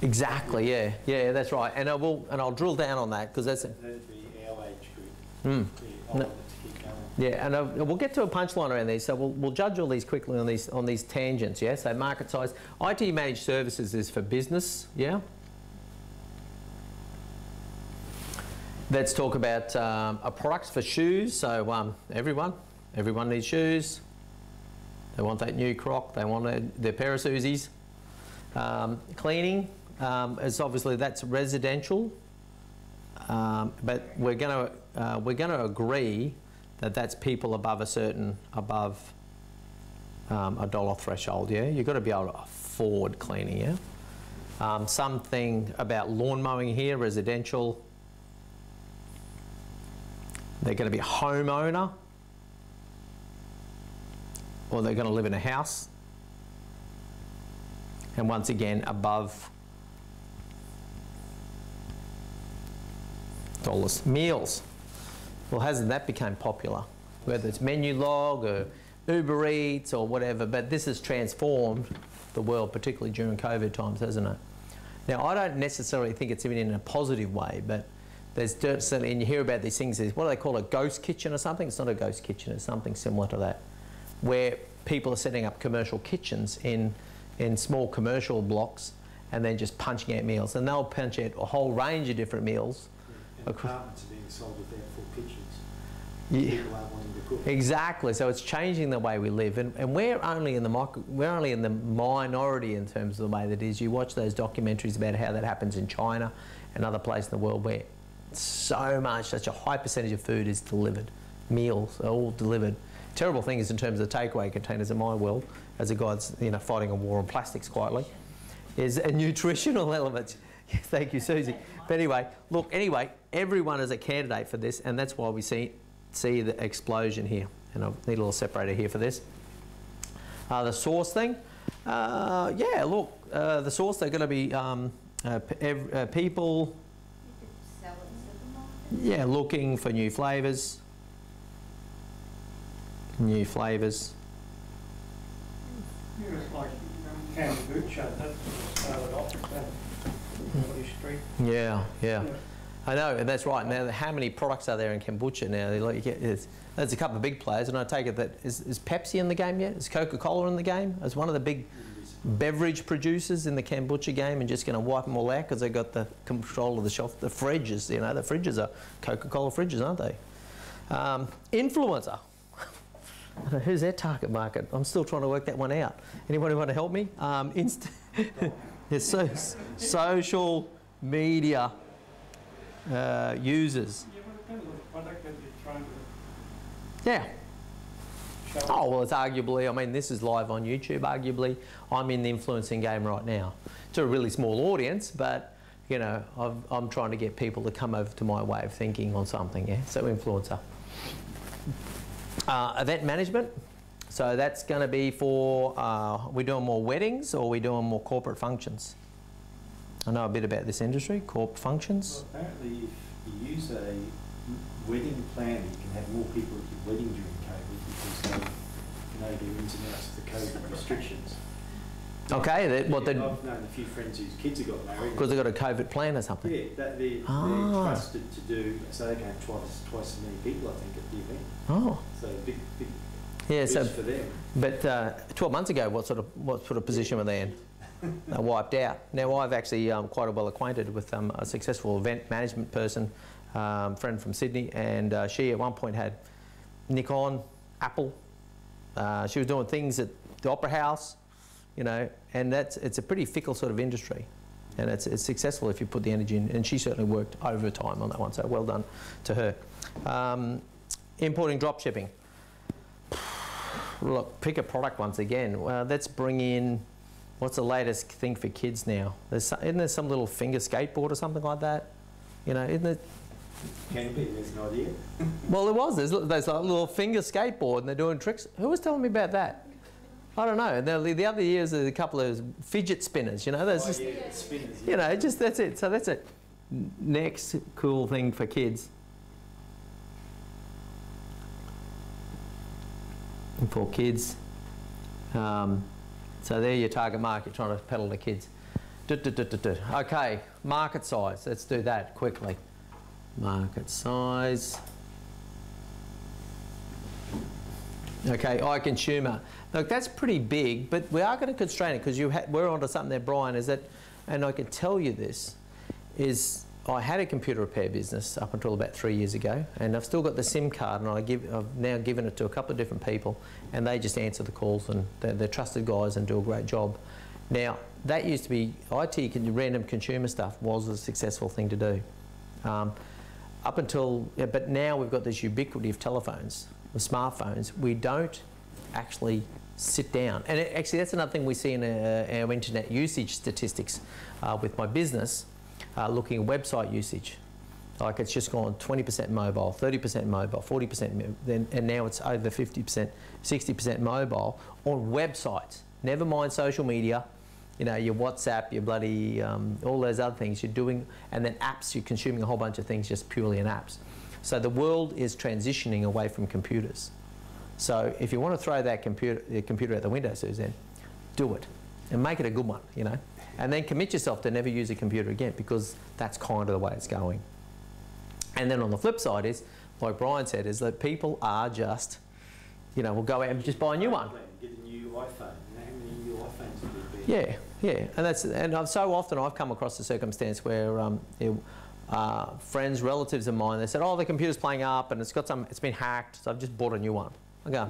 exactly. Yeah. Yeah. That's right. And I will. And I'll drill down on that because that's. That'd be our age group. Mm. Yeah, Yeah, and uh, we'll get to a punchline around these. So we'll, we'll judge all these quickly on these on these tangents. Yeah. So market size. IT managed services is for business. Yeah. Let's talk about um, a product for shoes. So um, everyone, everyone needs shoes. They want that new croc. They want their, pair of Susies. Um, cleaning um, is obviously that's residential, um, but we're to uh, we're going to agree that that's people above a certain above um, a dollar threshold. Yeah, you've got to be able to afford cleaning. Yeah. Um, something about lawn mowing here, residential. They're going to be a homeowner, or they're going to live in a house. And once again, above dollars. Meals. Well, hasn't that become popular? Whether it's Menulog or Uber Eats or whatever, but this has transformed the world, particularly during COVID times, hasn't it? Now, I don't necessarily think it's even in a positive way, but there's certainly, and you hear about these things, what do they call a ghost kitchen or something? It's not a ghost kitchen, it's something similar to that, where people are setting up commercial kitchens in, in small commercial blocks and then just punching out meals. And they'll punch out a whole range of different meals. And apartments are being sold without full kitchens. Yeah. Exactly. So it's changing the way we live, and, and we're only in the we're only in the minority in terms of the way that is. You watch those documentaries about how that happens in China and other places in the world where so much, such a high percentage of food is delivered, meals are all delivered. Terrible thing is in terms of takeaway containers in my world, as a guy that's you know fighting a war on plastics quietly, is a nutritional element. Thank you, Susie. But anyway, look, anyway, everyone is a candidate for this, and that's why we see see the explosion here. And I need a little separator here for this. Uh, the source thing, uh, yeah, look, uh, the source, they're going to be um, uh, ev- uh, people, You could sell it in supermarkets. yeah, looking for new flavours. New flavours. Yeah, it's like kombucha, that started off at Waterloo Street. Yeah, yeah. I know, and that's right. Now, how many products are there in kombucha now? There's, a couple of big players, and I take it that is, is Pepsi in the game yet? Is Coca-Cola in the game? Is one of the big beverage producers in the kombucha game and just going to wipe them all out because they've got the control of the shelf, the fridges, you know, the fridges are Coca-Cola fridges, aren't they? Um, influencer. Who's their target market? I'm still trying to work that one out. Anybody want to help me? Um, so, social media uh, users. Yeah, well, it depends on the product that you're trying to Yeah. show. Oh, well, it's arguably, I mean, this is live on YouTube, arguably. I'm in the influencing game right now. To a really small audience, but, you know, I've, I'm trying to get people to come over to my way of thinking on something, yeah? So, influencer. Uh, event management. So, that's going to be for, uh, we doing more weddings or we're doing more corporate functions? I know a bit about this industry, corporate functions. Well, apparently, if you use a wedding planner, you can have more people at your wedding during COVID because they know the ins and outs of the COVID restrictions. Okay, that, what Yeah, I've known a few friends whose kids have got married. because they've got a COVID plan or something. Yeah, that they're, Ah. they're trusted to do, so they can have twice, twice as many people, I think, at the event. Oh, So big, big yeah, so for them. But uh, 12 months ago, what sort of what sort of position were they in? Wiped out. Now I've actually um, quite a well acquainted with um, a successful event management person, um, friend from Sydney, and uh, she at one point had Nikon, Apple. Uh, she was doing things at the Opera House, you know, and that's it's a pretty fickle sort of industry, and it's, it's successful if you put the energy in. And she certainly worked overtime on that one, so well done to her. Um, importing drop shipping look, pick a product once again. Well, let's bring in what's the latest thing for kids now? There's some, isn't there some little finger skateboard or something like that? You know, isn't it? Can be, there's an idea. Well, there was. There's, there's a little finger skateboard and they're doing tricks. Who was telling me about that? I don't know. The, the other years, there's a couple of fidget spinners. You know, there's Oh, just, yeah, spinners, you know, just that's it. So that's it. Next cool thing for kids. For kids. Um, so there your target market, trying to peddle to kids. Du- du- du-. Okay, market size. Let's do that quickly. Market size. Okay, eye consumer. Look, that's pretty big, but we are going to constrain it because we're onto something there, Brian. Is that, and I can tell you this, is I had a computer repair business up until about three years ago, and I've still got the SIM card, and I give, I've now given it to a couple of different people, and they just answer the calls, and they're, they're trusted guys and do a great job. Now, that used to be IT, random consumer stuff, was a successful thing to do. Um, up until, yeah, but now we've got this ubiquity of telephones, of smartphones. We don't actually sit down. And it, actually, that's another thing we see in uh, our internet usage statistics uh, with my business, uh, looking at website usage. Like it's just gone 20% mobile, 30% mobile, 40%, mo- then, and now it's over 50%, 60% mobile on websites. Never mind social media, you know, your WhatsApp, your bloody, um, all those other things you're doing, and then apps, you're consuming a whole bunch of things just purely in apps. So the world is transitioning away from computers. So if you want to throw that computer, computer out the window, Suzanne, do it and make it a good one, you know. And then commit yourself to never use a computer again because that's kind of the way it's going. And then on the flip side is, like Brian said, is that people are just, you know, will go out and just buy a new one. Get a new iPhone. How many new iPhones would there be? Yeah, yeah, and that's and I've so often I've come across the circumstance where um, know, uh, friends, relatives of mine, they said, "Oh, the computer's playing up and it's got some, it's been hacked, so I've just bought a new one." I go,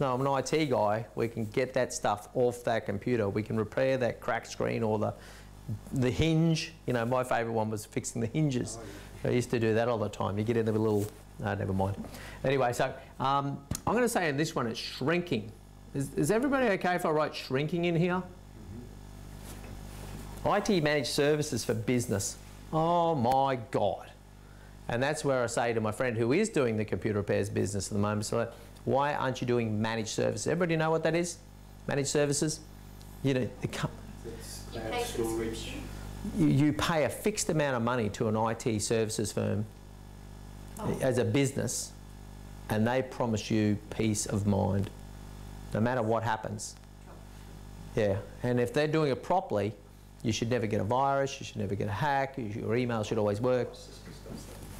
"No, I'm an IT guy. We can get that stuff off that computer. We can repair that cracked screen or the the hinge. You know, my favourite one was fixing the hinges. I used to do that all the time. You get into a little, no, never mind. Anyway, so um, I'm going to say in this one it's shrinking. Is, is everybody okay if I write shrinking in here? IT managed services for business. Oh my God. And that's where I say to my friend who is doing the computer repairs business at the moment, so why aren't you doing managed services? Everybody know what that is? Managed services? You know, the co- It's You pay storage. you, you pay a fixed amount of money to an IT services firm Oh. as a business, and they promise you peace of mind, no matter what happens. Yeah, and if they're doing it properly, you should never get a virus, you should never get a hack, your email should always work.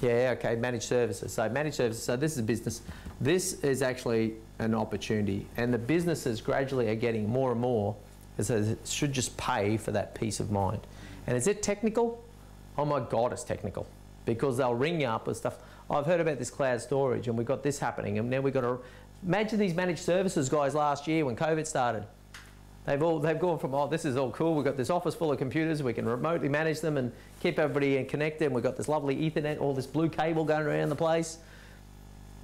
Yeah, okay, managed services. So managed services, so this is a business. This is actually an opportunity and the businesses gradually are getting more and more as it should just pay for that peace of mind. And is it technical? Oh my God, it's technical because they'll ring you up with stuff. I've heard about this cloud storage and we've got this happening and now we've got to, imagine these managed services guys last year when COVID started. They've all they've gone from oh this is all cool. We've got this office full of computers. We can remotely manage them and keep everybody connected. And we've got this lovely Ethernet, all this blue cable going around the place.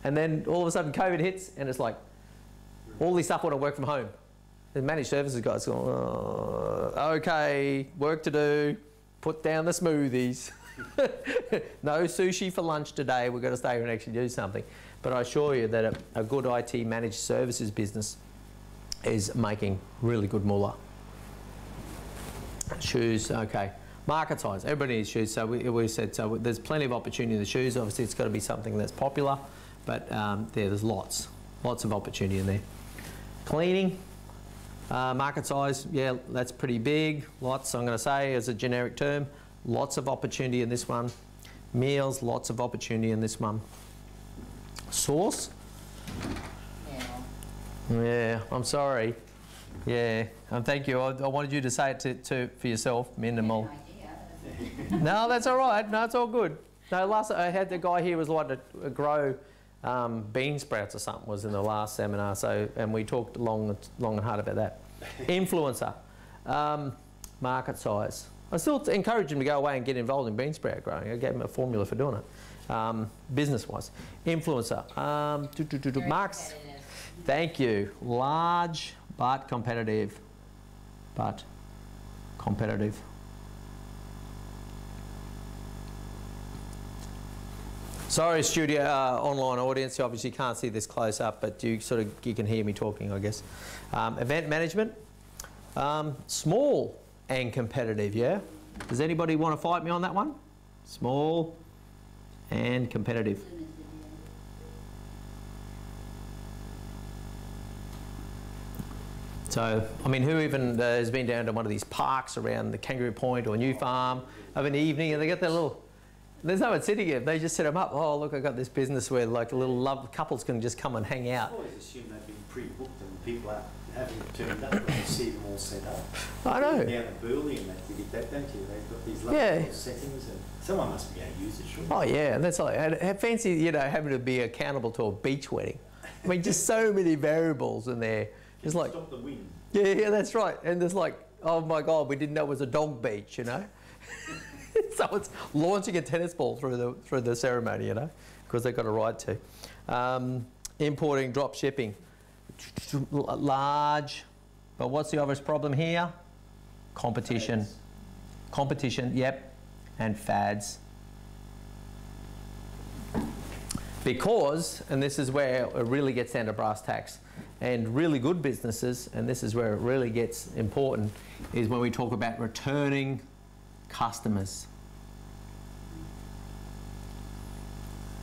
And then all of a sudden COVID hits, and it's like all this stuff want to work from home. The managed services guys go, oh, okay, work to do. Put down the smoothies. no sushi for lunch today. We've got to stay here and actually do something. But I assure you that a, a good IT managed services business is making really good moolah. Shoes, okay. Market size, everybody needs shoes. So we, we said, so there's plenty of opportunity in the shoes. Obviously, it's got to be something that's popular, but um, there, there's lots, lots of opportunity in there. Cleaning, uh, market size, yeah, that's pretty big. Lots, I'm going to say, as a generic term. Lots of opportunity in this one. Meals, lots of opportunity in this one. Sauce, Yeah. yeah, I'm sorry. Yeah, um, thank you. I, I wanted you to say it to, to, for yourself, minimal. No, that's all right. No, it's all good. No, last I had the guy here was like to grow um, bean sprouts or something was in the last seminar. So and we talked long, long and hard about that. Influencer, um, market size. I still encourage him to go away and get involved in bean sprout growing. I gave him a formula for doing it, um, business-wise. Influencer, um, do, do, do, do, Very marks. Thank you. Large but competitive. But competitive. Sorry, studio uh, online audience. You obviously can't see this close up, but you sort of you can hear me talking, I guess. Um, event management, um, small and competitive. Yeah. Does anybody want to fight me on that one? Small and competitive. So, I mean, who even uh, has been down to one of these parks around the Kangaroo Point or New Farm of an evening and they get their little, there's no one sitting here. They just set them up. Oh, look, I got this business where like a little love couples can just come and hang out. I always assume they've been pre-booked and people are, haven't turned up when you see them all set up. I know. Down at Burleigh and that, you get that, don't you? They've got these lovely Yeah. settings and someone must be able to use it, surely. Oh yeah, and that's like and fancy, you know, having to be accountable to a beach wedding. I mean, just so many variables in there. It's like, Stop the wind. yeah, yeah, that's right. And there's like, oh my God, we didn't know it was a dog beach, you know. so it's launching a tennis ball through the through the ceremony, you know, because they've got a right to. Um, importing, drop shipping, large. But what's the obvious problem here? Competition. Fads. Competition, yep, and fads. Because, and this is where it really gets down to brass tacks, and really good businesses, and this is where it really gets important, is when we talk about returning customers.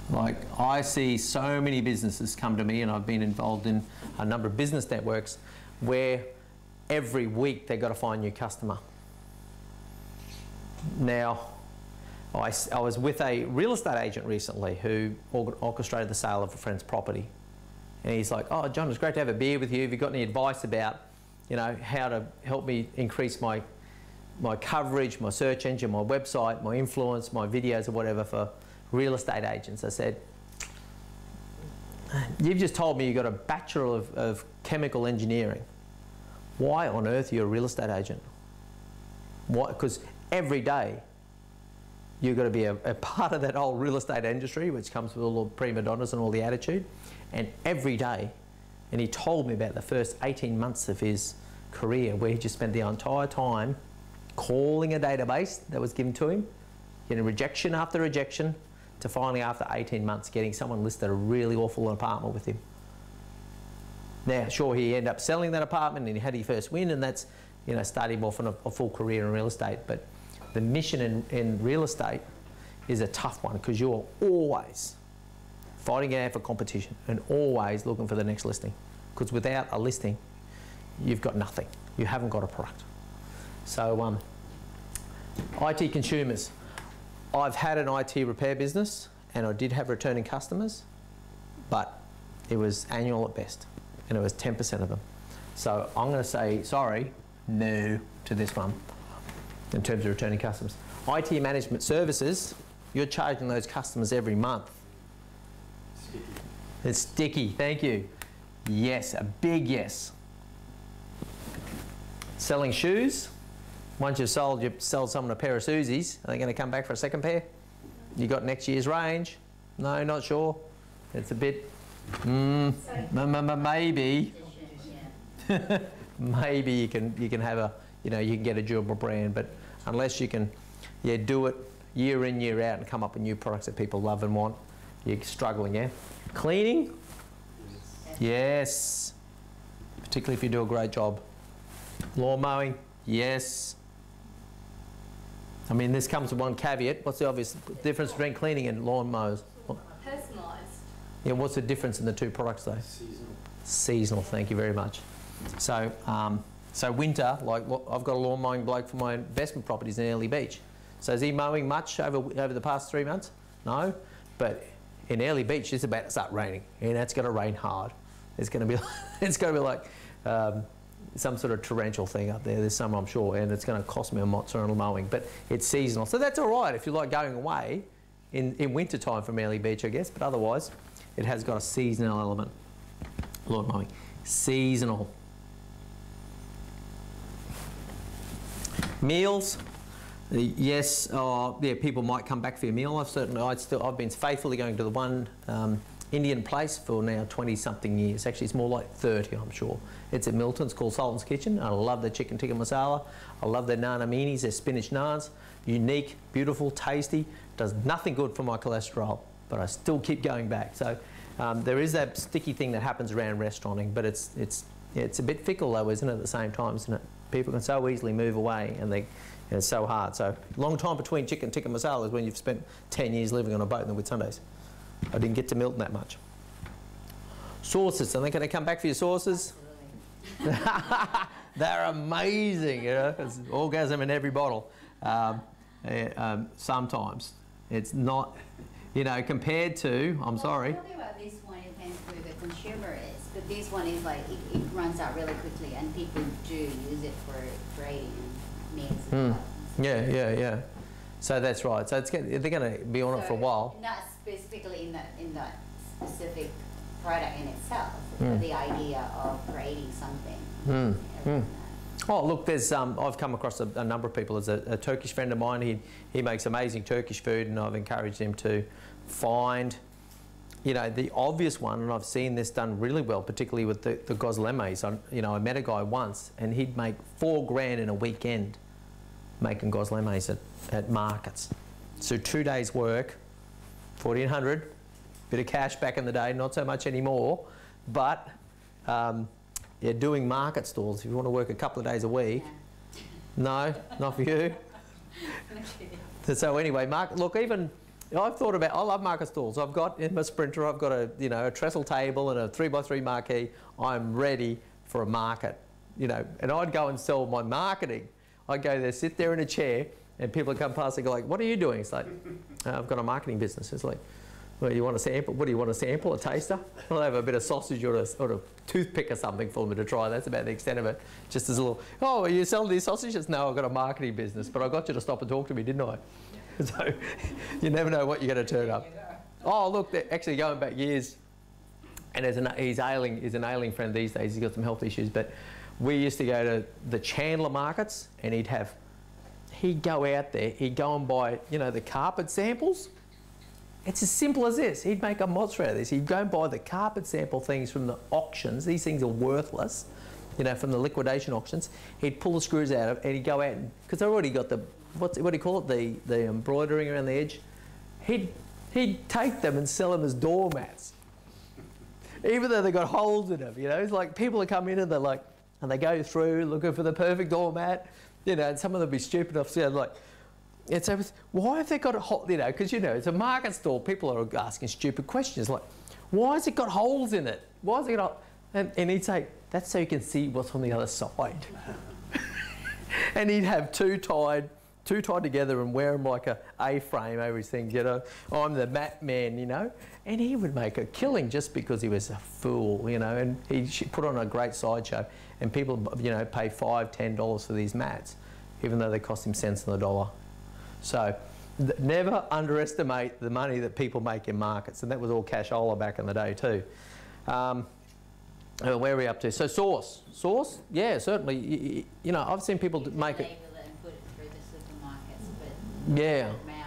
Like, I see so many businesses come to me, and I've been involved in a number of business networks where every week they've got to find a new customer. Now, I, I was with a real estate agent recently who orchestrated the sale of a friend's property. And he's like, oh, John, it's great to have a beer with you. Have you got any advice about, you know, how to help me increase my, my coverage, my search engine, my website, my influence, my videos or whatever for real estate agents? I said, you've just told me you've got a Bachelor of, of Chemical Engineering. Why on earth are you a real estate agent? Because every day you've got to be a, a part of that whole real estate industry, which comes with all the prima donnas and all the attitude. And every day, and he told me about the first 18 months of his career where he just spent the entire time calling a database that was given to him, getting rejection after rejection, to finally, after 18 months, getting someone listed a really awful apartment with him. Now, sure, he ended up selling that apartment and he had his first win, and that's, you know, started him off on a, a full career in real estate. But the mission in, in real estate is a tough one because you're always fighting out for competition and always looking for the next listing. Because without a listing, you've got nothing. You haven't got a product. So, um, IT consumers. I've had an IT repair business and I did have returning customers, but it was annual at best and it was 10% of them. So I'm going to say sorry, no to this one in terms of returning customers. IT management services, you're charging those customers every month. Sticky. It's sticky, thank you. Yes, a big yes. Selling shoes, once you've sold, you sell someone a pair of Susies, are they going to come back for a second pair? You got next year's range? No, not sure. It's a bit, mm, maybe, maybe you can you can have a you know you can get a durable brand, but unless you can, yeah, do it year in year out and come up with new products that people love and want, you're struggling. Yeah, cleaning, yes, particularly if you do a great job. Lawn mowing, yes. I mean, this comes with one caveat. What's the obvious difference between cleaning and lawn mowers? Personalised. Yeah, what's the difference in the two products though? Seasonal. Seasonal, thank you very much. So, um, so winter, like I've got a lawn mowing bloke for my investment properties in Airlie Beach. So is he mowing much over, over the past three months? No, but in Airlie Beach it's about to start raining and it's going to rain hard. It's going to be, it's going to be like um, some sort of torrential thing up there. There's some I'm sure, and it's going to cost me a mozzarella mowing, but it's seasonal. So that's all right if you like going away in, in winter time from Airlie Beach, I guess, but otherwise it has got a seasonal element. Lawn mowing. Seasonal. Meals. Yes, uh, yeah, people might come back for your meal. I've certainly, I'd still, I've been faithfully going to the one um, Indian place for now 20 something years. Actually, it's more like 30, I'm sure. It's at Milton. It's called Sultan's Kitchen. I love their chicken tikka masala. I love their naan aminis, their spinach naans. Unique, beautiful, tasty. Does nothing good for my cholesterol, but I still keep going back. So um, there is that sticky thing that happens around restauranting, but it's it's it's a bit fickle though, isn't it? At the same time, isn't it? People can so easily move away, and they it's so hard. So long time between chicken tikka masala is when you've spent 10 years living on a boat in the Whitsundays. I didn't get to Milton that much. Sauces, are they going to come back for your sauces? They're amazing, you know. It's orgasm in every bottle. Um, eh, um, sometimes it's not, you know, compared to. I'm Well, sorry. Talking about this one, it depends who the consumer is, but this one is like, it, it runs out really quickly and people do use it for grading meals and. Yeah, yeah, yeah. So that's right. So it's they're going to be on it for a So, while. Not specifically in that, in that specific product in itself, Mm. the idea of creating something. Mm. Oh, look, there's um, I've come across a, a number of people. There's a, a Turkish friend of mine. He he makes amazing Turkish food, and I've encouraged him to find, you know, the obvious one. And I've seen this done really well, particularly with the, the gozlemes. I, you know, I met a guy once, and he'd make four grand in a weekend making gozlemes at, at markets. So two days' work, fourteen hundred, bit of cash back in the day, not so much anymore, but. Um, yeah, doing market stalls. If you want to work a couple of days a week, no, not for you. So anyway, market. Look, even I've thought about. I love market stalls. I've got in my Sprinter. I've got a you know a trestle table and a three by three marquee. I'm ready for a market. You know, and I'd go and sell my marketing. I'd go there, sit there in a chair, And people would come past and go like, what are you doing? It's like, "Uh, I've got a marketing business. It's like, well, you want a sample? What do you want a sample? A taster? I'll have a bit of sausage or a, or a toothpick or something for me to try. That's about the extent of it. Just as a little, oh, you selling these sausages? No, I've got a marketing business, but I got you to stop and talk to me, didn't I? So you never know what you're going to turn up. Oh, look, they're actually going back years, and as an, he's ailing, he's an ailing friend these days. He's got some health issues, but we used to go to the Chandler markets, and he'd have, he'd go out there, he'd go and buy, you know, the carpet samples. It's as simple as this. He'd make a monster out of this. He'd go and buy the carpet sample things from the auctions. These things are worthless, you know, from the liquidation auctions. He'd pull the screws out of, and he'd go out because they've already got the what's what do you call it? The the embroidering around the edge. He'd he'd take them and sell them as doormats, even though they got holes in them. You know, it's like people are coming in and they're like, and they go through looking for the perfect doormat. You know, and some of them be stupid enough to say like. It's so why have they got a hole? You know, because you know it's a market stall. People are asking stupid questions like, "Why has it got holes in it? Why has it got?" And, and he'd say, "That's so you can see what's on the other side." and he'd have two tied, two tied together and wear them like a A-frame over his things. You know, I'm the mat man. You know, and he would make a killing just because he was a fool. You know, and he put on a great sideshow, and people, you know, pay five, ten dollars for these mats, even though they cost him cents on the dollar. So th- never underestimate the money that people make in markets, and that was all cashola back in the day too. Um, uh, where are we up to? So sauce, sauce, yeah, certainly. Y- y- You know, I've seen people You make it. it and put it through the supermarkets, but Yeah. mouth.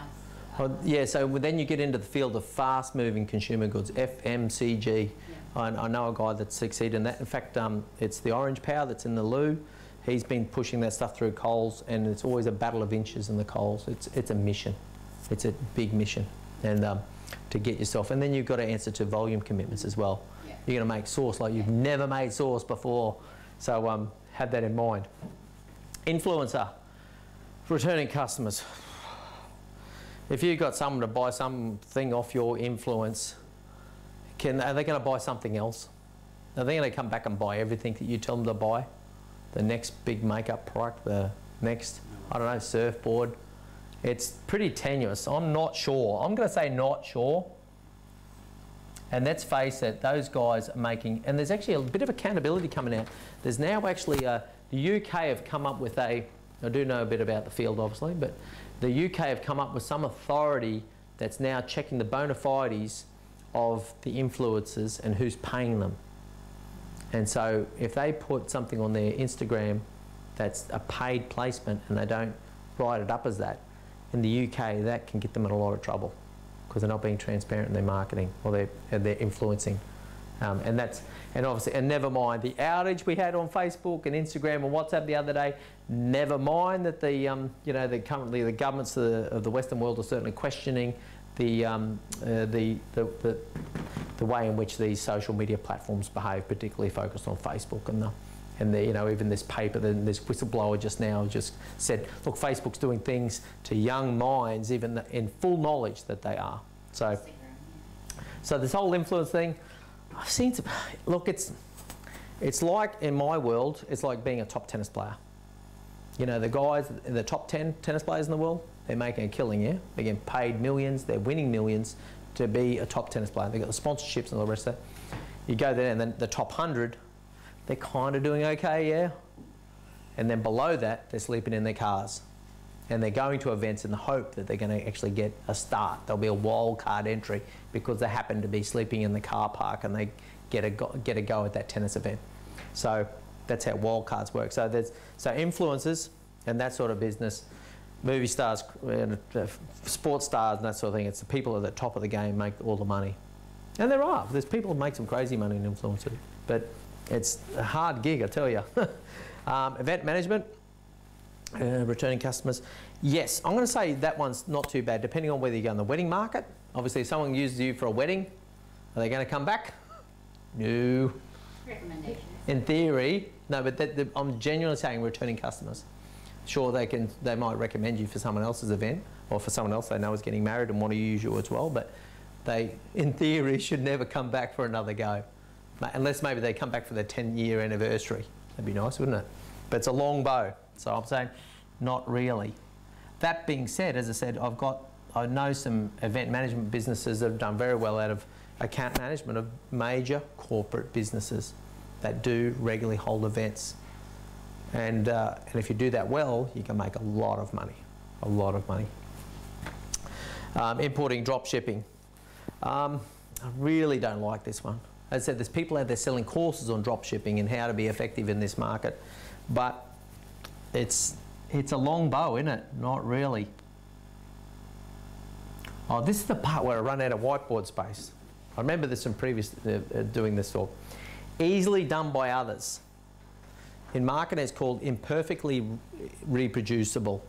Oh, yeah, so then you get into the field of fast-moving consumer goods, FMCG. I, I know a guy that's succeeded in that. In fact, um, it's the Orange Power that's in the loo. He's been pushing that stuff through Coles, and it's always a battle of inches in the Coles. It's it's a mission, it's a big mission, and um, to get yourself. And then you've got to answer to volume commitments as well. Yeah. You're going to make sauce like you've never made sauce before, so um, have that in mind. Influencer, returning customers. If you've got someone to buy something off your influence, can, are they going to buy something else? Are they going to come back and buy everything that you tell them to buy? The next big makeup product, the next, I don't know, surfboard. It's pretty tenuous. I'm not sure. I'm going to say not sure. And let's face it, those guys are making, and there's actually a bit of accountability coming out. There's now actually, a, the UK have come up with a, I do know a bit about the field obviously, but the UK have come up with some authority that's now checking the bona fides of the influencers and who's paying them. And so if they put something on their Instagram that's a paid placement and they don't write it up as that, in the UK that can get them in a lot of trouble because they're not being transparent in their marketing or they're, they're influencing. Um, and that's and obviously and never mind the outage we had on Facebook and Instagram and WhatsApp the other day. Never mind that the um, you know the currently the governments of the, of the Western world are certainly questioning the, um, uh, the, the, the the way in which these social media platforms behave, particularly focused on Facebook and the and the, you know even this paper, then this whistleblower just now just said, look, Facebook's doing things to young minds, even in full knowledge that they are. So. So this whole influence thing, I've seen some, look, it's, it's like in my world, it's like being a top tennis player. You know, the guys, the top 10 tennis players in the world, they're making a killing, yeah? They're getting paid millions, they're winning millions to be a top tennis player. They've got the sponsorships and all the rest of that. You go there and then the top 100, they're kind of doing okay, yeah? And then below that, they're sleeping in their cars. And they're going to events in the hope that they're going to actually get a start. There'll be a wild card entry because they happen to be sleeping in the car park and they get a go, get a go at that tennis event. So that's how wild cards work. So there's so influencers and that sort of business, movie stars, uh, sports stars, and that sort of thing. It's the people at the top of the game make all the money, and there are. There's people who make some crazy money in influencers, but it's a hard gig, I tell you. um, event management. Uh, returning customers. Yes, I'm going to say that one's not too bad, depending on whether you go in the wedding market. Obviously, if someone uses you for a wedding, are they going to come back? No. Recommendations. In theory, no, but that, that- I'm genuinely saying returning customers. Sure, they can. They might recommend you for someone else's event or for someone else they know is getting married and want to use you as well. But they, in theory, should never come back for another go, unless maybe they come back for their 10-year anniversary. That'd be nice, wouldn't it? But it's a long bow, so I'm saying not really. that being said, as I said, I've got, I know some event management businesses that have done very well out of account management of major corporate businesses that do regularly hold events. And, uh, and if you do that well, you can make a lot of money, a lot of money. Um, importing drop shipping. Um, I really don't like this one. As I said, there's people out there selling courses on drop shipping and how to be effective in this market, but it's, it's a long bow, isn't it? Not really. Oh, this is the part where I run out of whiteboard space. I remember this from previous uh, uh, doing this talk. Easily done by others. In marketing, it's called imperfectly reproducible.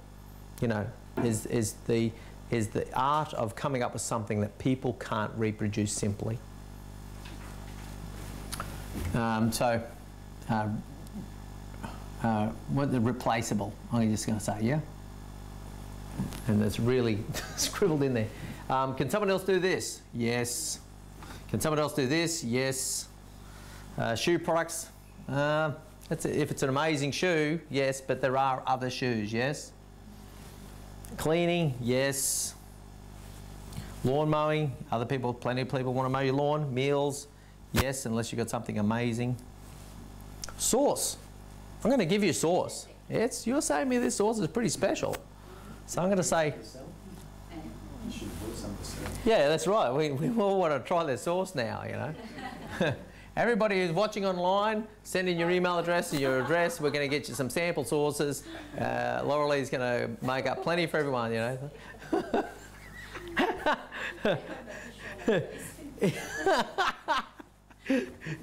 You know, is, is, the, is the art of coming up with something that people can't reproduce simply. Um, so, uh, uh, what the replaceable? I'm just going to say, yeah. And that's really scribbled in there. Um, can someone else do this? Yes. Can someone else do this? Yes. Uh, shoe products. Uh, that's if it's an amazing shoe, yes, but there are other shoes, yes. Cleaning, yes. Lawn mowing, other people, plenty of people want to mow your lawn. Meals, yes, unless you've got something amazing. Sauce. I'm going to give you sauce. It's, you're saying me this sauce is pretty special. So I'm going to say, You should put some percent. yeah, that's right. We, we all want to try their sauce now, you know. Everybody who's watching online, send in your email address or your address. We're going to get you some sample sauces. Uh, Laura Lee's going to make up plenty for everyone, you know.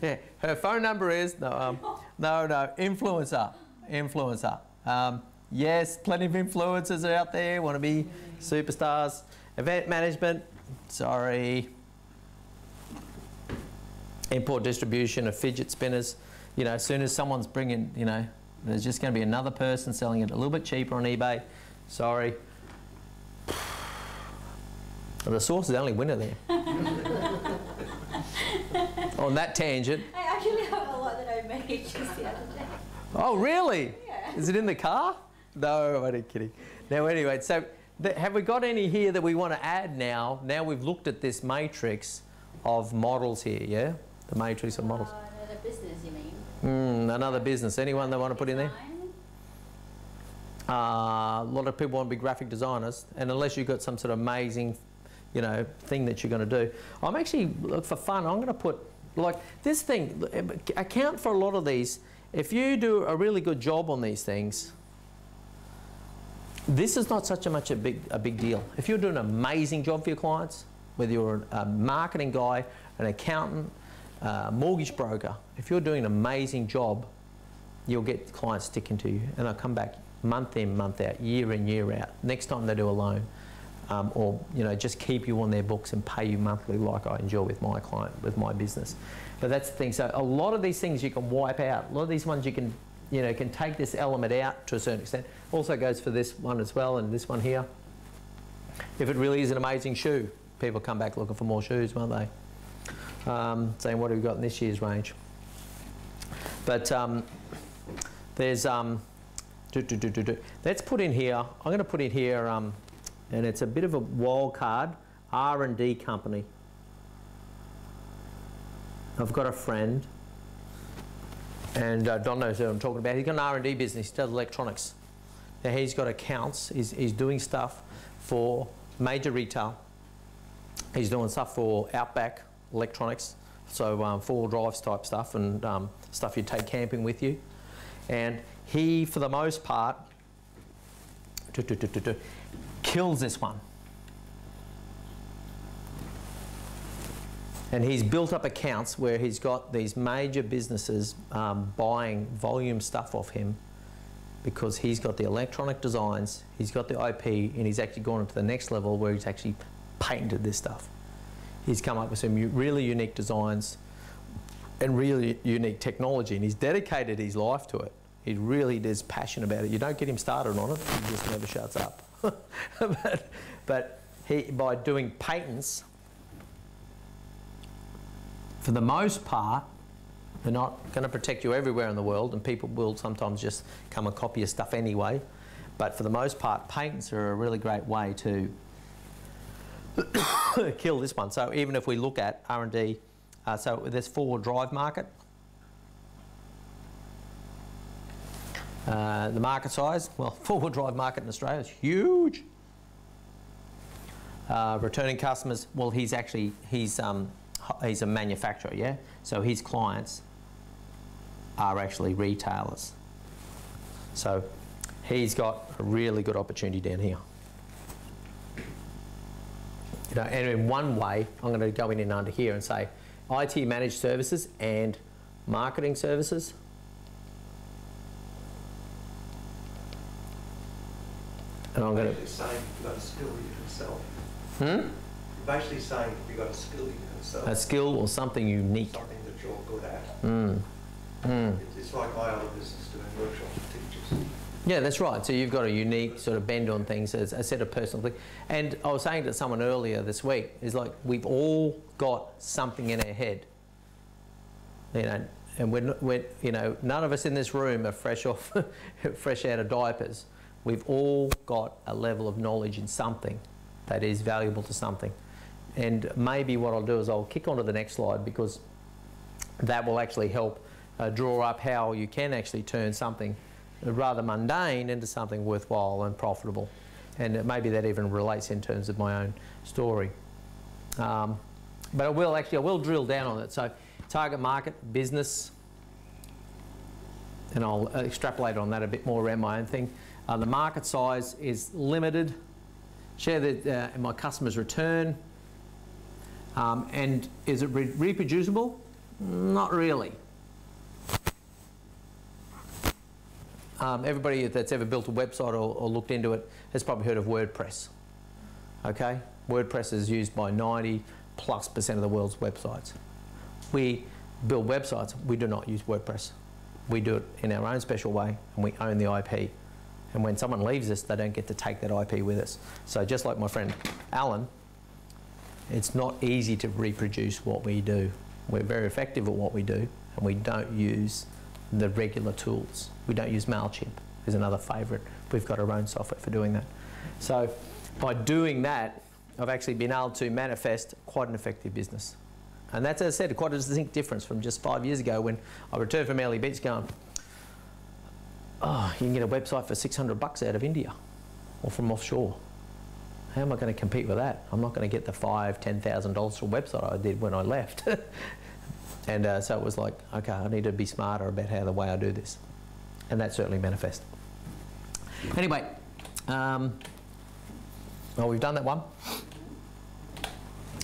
yeah, her phone number is no, um, no, no, influencer, influencer. Um, yes, plenty of influencers are out there. Want to be superstars. Event management. Sorry. Import distribution of fidget spinners. You know, as soon as someone's bringing, you know, there's just going to be another person selling it a little bit cheaper on eBay. Sorry. The source is the only winner there. on that tangent. I actually have a lot that I made just the other day. Oh, really? Yeah. Is it in the car? No, I'm kidding. Now, anyway, so th- have we got any here that we want to add now? Now we've looked at this matrix of models here, yeah? The matrix of models. Uh, another business, you mean? Mm, another business. Anyone they want to put in there? Uh, a lot of people want to be graphic designers, and unless you've got some sort of amazing, you know, thing that you're going to do, I'm actually look for fun. I'm going to put like this thing. Account for a lot of these. If you do a really good job on these things, this is not such a much a big a big deal. If you're doing an amazing job for your clients, whether you're a marketing guy, an accountant, a mortgage broker, if you're doing an amazing job, you'll get clients sticking to you, and they'll come back month in, month out, year in, year out. Next time they do a loan, um, or you know, just keep you on their books and pay you monthly, like I enjoy with my client, with my business. But that's the thing. So a lot of these things you can wipe out. A lot of these ones you can, you know, can take this element out to a certain extent. Also goes for this one as well, and this one here. If it really is an amazing shoe, people come back looking for more shoes, won't they? Um, saying what have we got in this year's range? But um, there's um, do, do, do, let's put in here. I'm going to put in here, um, and it's a bit of a wild card. R and D company. I've got a friend, and uh, Don knows who I'm talking about. He's got an R and D business. He does electronics. Now he's got accounts. He's, he's doing stuff for major retail. He's doing stuff for Outback Electronics, so um, four drives type stuff and um, stuff you'd take camping with you. And he, for the most part, kills this one. And he's built up accounts where he's got these major businesses um, buying volume stuff off him because he's got the electronic designs, he's got the IP, and he's actually gone to the next level where he's actually patented this stuff. He's come up with some really unique designs and really unique technology, and he's dedicated his life to it. He really is passionate about it. You don't get him started on it, he just never shuts up. but but he, by doing patents, for the most part, they're not going to protect you everywhere in the world, and people will sometimes just come and copy your stuff anyway. But for the most part, patents are a really great way to kill this one. So even if we look at R&D, uh, so this four-wheel drive market, uh, the market size, well, four-wheel drive market in Australia is huge. Uh, returning customers, well, he's actually, he's, um, he's a manufacturer, yeah? So his clients are actually retailers. So he's got a really good opportunity down here. You know, and in one way, I'm going to go in and under here and say IT managed services and marketing services. And I'm going to, Basically saying you've got a skill you can sell. hmm? You're basically saying you've got a skill you can sell. A skill or something unique. Something that you're good at. Mm. Mm. It's- It's like my other business doing workshops. Yeah, that's right. So you've got a unique sort of bend on things, as a set of personal things. And I was saying to someone earlier this week, is like we've all got something in our head. You know, and we're, we're you know, none of us in this room are fresh off, fresh out of diapers. We've all got a level of knowledge in something that is valuable to something. And maybe what I'll do is I'll kick on to the next slide because that will actually help uh, draw up how you can actually turn something rather mundane into something worthwhile and profitable. And maybe that even relates in terms of my own story. Um, but I will actually, I will drill down on it. So target market, business, and I'll extrapolate on that a bit more around my own thing. Uh, the market size is limited. Share the, uh, my customers' return. Um, and is it re- reproducible? Not really. Um, everybody that's ever built a website or, or looked into it has probably heard of WordPress. Okay? WordPress is used by 90 plus percent of the world's websites. We build websites, we do not use WordPress. We do it in our own special way and we own the IP. And when someone leaves us, they don't get to take that IP with us. So just like my friend Alan, it's not easy to reproduce what we do. We're very effective at what we do, and we don't use the regular tools. We don't use MailChimp, is another favourite. We've got our own software for doing that. So by doing that, I've actually been able to manifest quite an effective business. And that's, as I said, quite a distinct difference from just five years ago when I returned from Airlie Beach going, oh, you can get a website for 600 bucks out of India or from offshore. How am I going to compete with that? I'm not going to get the five, ten thousand dollars for a website I did when I left. and uh, so it was like, okay, I need to be smarter about how the way I do this, and that certainly manifested. Anyway, um, well, we've done that one.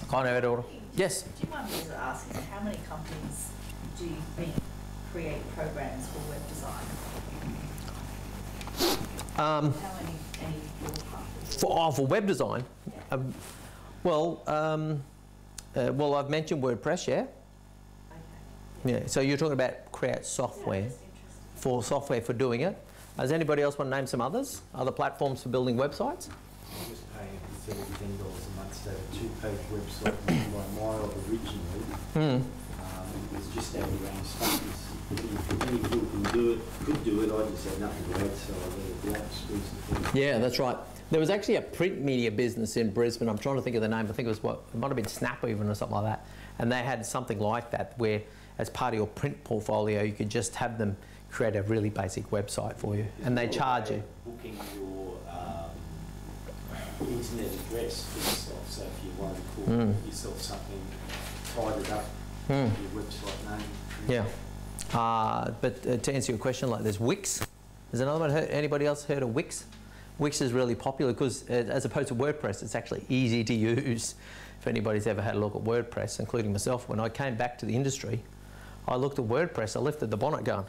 Kind of order. Yes. Do you mind me asking, how many companies do you think create programs for web design? Um, How many, any? For, oh, for web design, um, well, um, uh, well, I've mentioned WordPress, yeah. Okay. Yeah. So you're talking about create software for software for doing it. Does anybody else want to name some others? Other platforms for building websites? I was paying thirty dollars a month to have a two-page website written by Mile originally. Hmm. Um, it was just our own stuff. It's- If any people can do it, could do it, I just had nothing to add, so I let it lapse recently. Yeah, that's right. There was actually a print media business in Brisbane. I'm trying to think of the name. I think it was what it might have been Snap even or something like that. And they had something like that where, as part of your print portfolio, you could just have them create a really basic website for you, and they charge you. Booking your um, internet address for yourself, so if you want to call Mm. yourself something, tied it up, Hmm. your website name. Yeah. Uh, but uh, to answer your question, like there's Wix. Has another one anybody else heard of Wix? Wix is really popular because, uh, as opposed to WordPress, it's actually easy to use. If anybody's ever had a look at WordPress, including myself, when I came back to the industry, I looked at WordPress, I lifted the bonnet going,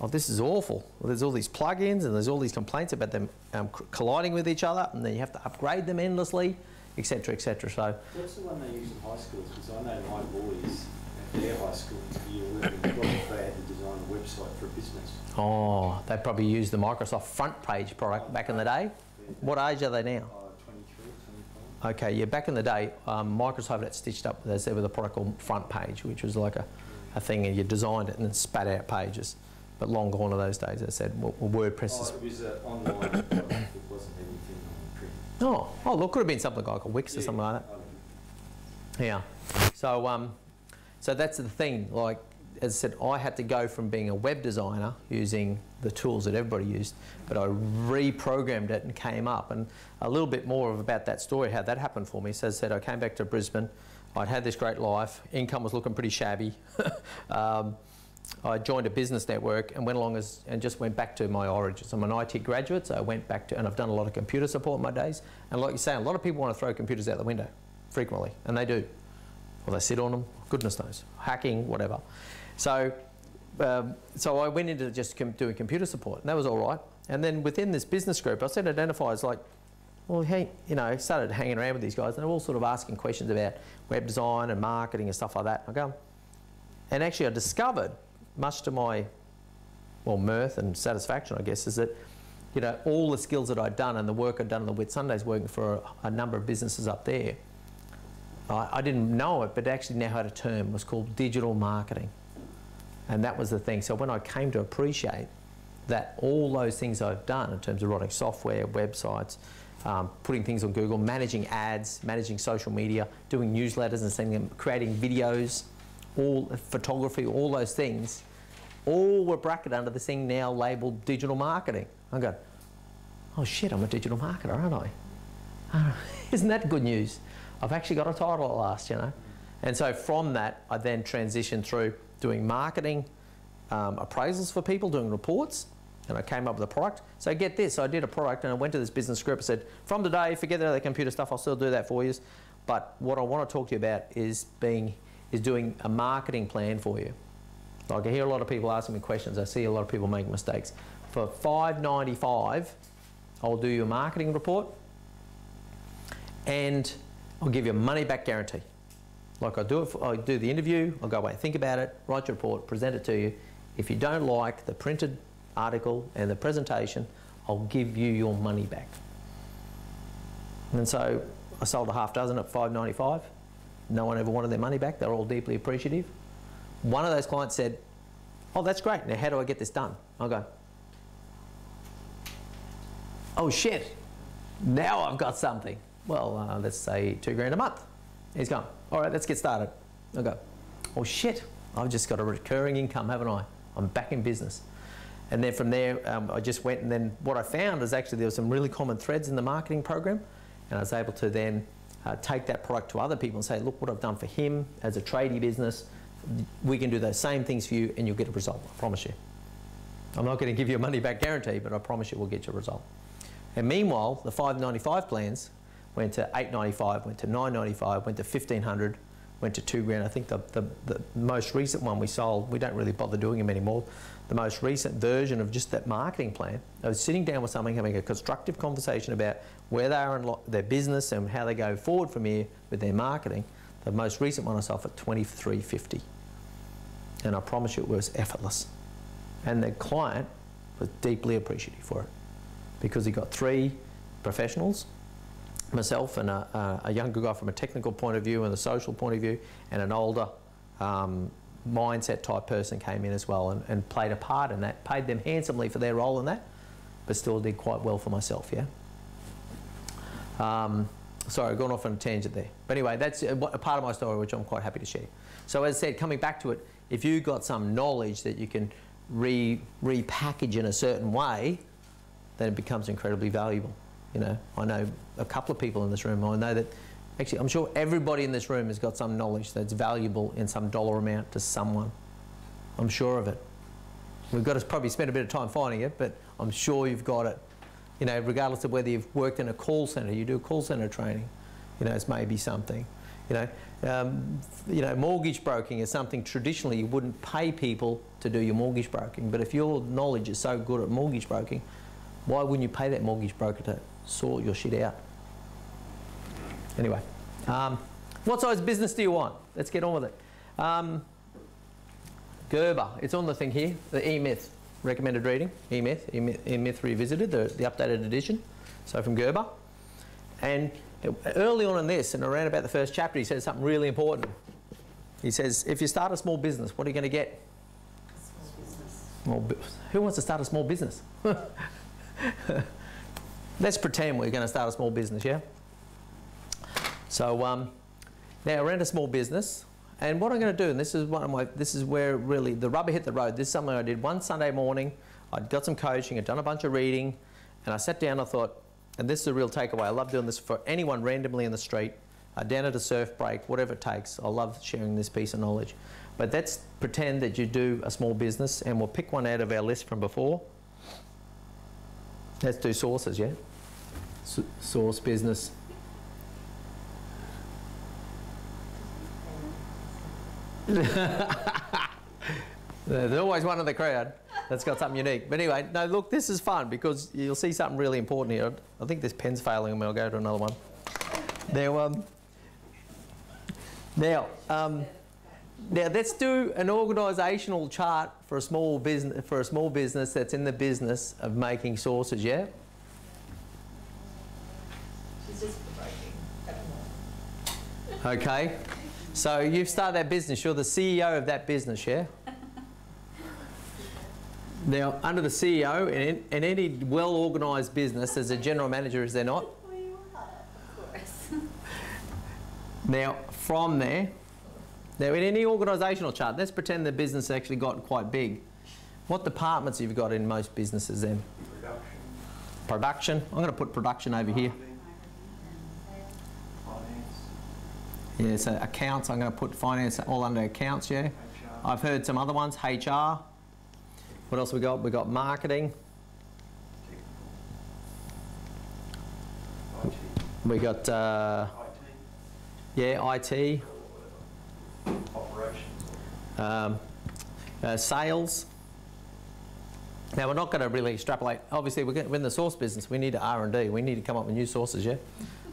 oh, this is awful. Well, there's all these plugins and there's all these complaints about them um, colliding with each other, and then you have to upgrade them endlessly, etc., etc. So, What's the one they use in high schools? Because I know my boys at their high school, year 11, 12, they had to design a website for a business. oh, they probably used the Microsoft front page product back in the day. What age are they now? Uh, 23, 25. Okay, yeah, back in the day, um, Microsoft had stitched up with, with a product called Front Page, which was like a, a thing, and you designed it and then spat out pages. but long gone are those days. As I said, w- w- WordPress Oh, is. it was an online product, it wasn't anything on print. Oh, oh, look, could have been something like a Wix or something like that. Yeah. So, um, so that's the thing. Like, as I said, I had to go from being a web designer using the tools that everybody used, but I reprogrammed it and came up. And a little bit more of about that story, how that happened for me. So, as I said, I came back to Brisbane. I'd had this great life. Income was looking pretty shabby. um, I joined a business network and went along as, and just went back to my origins. I'm an IT graduate, so I went back to, and I've done a lot of computer support in my days. And like you say, a lot of people want to throw computers out the window frequently, and they do. Or they sit on them, goodness knows, hacking, whatever. So, um, so I went into just com- doing computer support, and that was all right. And then within this business group, I started identify as like, well, he, you know, started hanging around with these guys, and they're all sort of asking questions about web design and marketing and stuff like that. I go, and actually, I discovered, much to my, well, mirth and satisfaction, I guess, is that, you know, all the skills that I'd done and the work I'd done on the Whitsundays working for a, a number of businesses up there, I, I didn't know it, but actually now had a term. It was called digital marketing. And that was the thing. So when I came to appreciate that all those things I've done in terms of writing software, websites, um, putting things on Google, managing ads, managing social media, doing newsletters and sending them, creating videos, all photography, all those things, all were bracketed under this thing now labelled digital marketing. I go, oh shit, I'm a digital marketer, aren't I? Isn't that good news? I've actually got a title at last, you know. And so from that, I then transitioned through doing marketing, um, appraisals for people, doing reports, and I came up with a product. So get this, I did a product and I went to this business group and said, from today, forget the computer stuff, I'll still do that for you. But what I want to talk to you about is being, is doing a marketing plan for you. Like I hear a lot of people asking me questions. I see a lot of people make mistakes. For five ninety five, I'll do your marketing report, and I'll give you a money back guarantee. Like I do it, for, I do the interview. I'll go away, think about it, write your report, present it to you. If you don't like the printed article and the presentation, I'll give you your money back. And so I sold a half dozen at five ninety five. No one ever wanted their money back. They're all deeply appreciative. One of those clients said, Oh, that's great. Now, how do I get this done? I'll go, Oh, shit. Now I've got something. Well, uh, let's say two grand a month. He's gone, All right, let's get started. I'll go, Oh, shit. I've just got a recurring income, haven't I? I'm back in business. And then from there, um, I just went, and then what I found is actually there were some really common threads in the marketing program. And I was able to then uh, take that product to other people and say, look what I've done for him as a tradie business. We can do those same things for you and you'll get a result, I promise you. I'm not going to give you a money back guarantee, but I promise you we'll get you a result. And meanwhile, the 595 plans went to 895, went to 995, went to 1500, went to two grand. I think the, the, the most recent one we sold, we don't really bother doing them anymore. The most recent version of just that marketing plan, I was sitting down with someone having a constructive conversation about where they are in their business and how they go forward from here with their marketing. The most recent one I sold for 2350 and I promise you it was effortless. And the client was deeply appreciative for it because he got three professionals, myself and a, a, younger guy from a technical point of view and a social point of view, and an older um, mindset type person came in as well and, and played a part in that, paid them handsomely for their role in that, but still did quite well for myself, yeah? Um, sorry, I've gone off on a tangent there. But anyway, that's a, a part of my story which I'm quite happy to share. So as I said, coming back to it, if you've got some knowledge that you can re, repackage in a certain way, then it becomes incredibly valuable. You know, I know a couple of people in this room. I know that actually, I'm sure everybody in this room has got some knowledge that's valuable in some dollar amount to someone. I'm sure of it. We've got to probably spend a bit of time finding it, but I'm sure you've got it. You know, regardless of whether you've worked in a call centre, you do a call centre training. You know, it's maybe something. You know, um, you know, mortgage broking is something traditionally you wouldn't pay people to do your mortgage broking. But if your knowledge is so good at mortgage broking, why wouldn't you pay that mortgage broker to sort your shit out? Anyway, um, what size business do you want? Let's get on with it. Um, Gerber, it's on the thing here, the E-Myth recommended reading, E-Myth, E-Myth, E-Myth Revisited, the, the updated edition, so from Gerber. And early on in this, and around about the first chapter, he says something really important. He says, if you start a small business, what are you going to get? Small bu- Who wants to start a small business? Let's pretend we're going to start a small business, yeah? So um, now in a small business, and what I'm going to do, and this is one of my, this is where really the rubber hit the road. This is something I did one Sunday morning. I'd got some coaching, I'd done a bunch of reading, and I sat down. I thought, and this is a real takeaway. I love doing this for anyone randomly in the street, uh, down at a surf break, whatever it takes. I love sharing this piece of knowledge. But let's pretend that you do a small business, and we'll pick one out of our list from before. Let's do sauces, yeah? S- sauce business. There's always one in the crowd that's got something unique. But anyway, no, look, this is fun because you'll see something really important here. I think this pen's failing me. I'll go to another one. Now, um, now, um, now let's do an organisational chart for a small business for a small business that's in the business of making sauces. Yeah. She's just provoking at the moment. Okay. So you've started that business. You're the CEO of that business, yeah? Now, under the CEO, in, in any well organised business, there's a general manager, is there not? Well, you are, of course. Now, from there, now in any organisational chart, let's pretend the business actually got quite big. What departments have you got in most businesses then? Production, Production. I'm going to put production over here. finance, Yeah, so accounts, I'm going to put finance all under accounts, yeah? HR, I've heard some other ones, HR. What else we got? We got marketing. We got, uh, IT, yeah, IT, operations, um, uh, sales. Now we're not going to really extrapolate. Obviously, we're, get- we're in the sauce business. We need R and D. We need to come up with new sauces, yeah.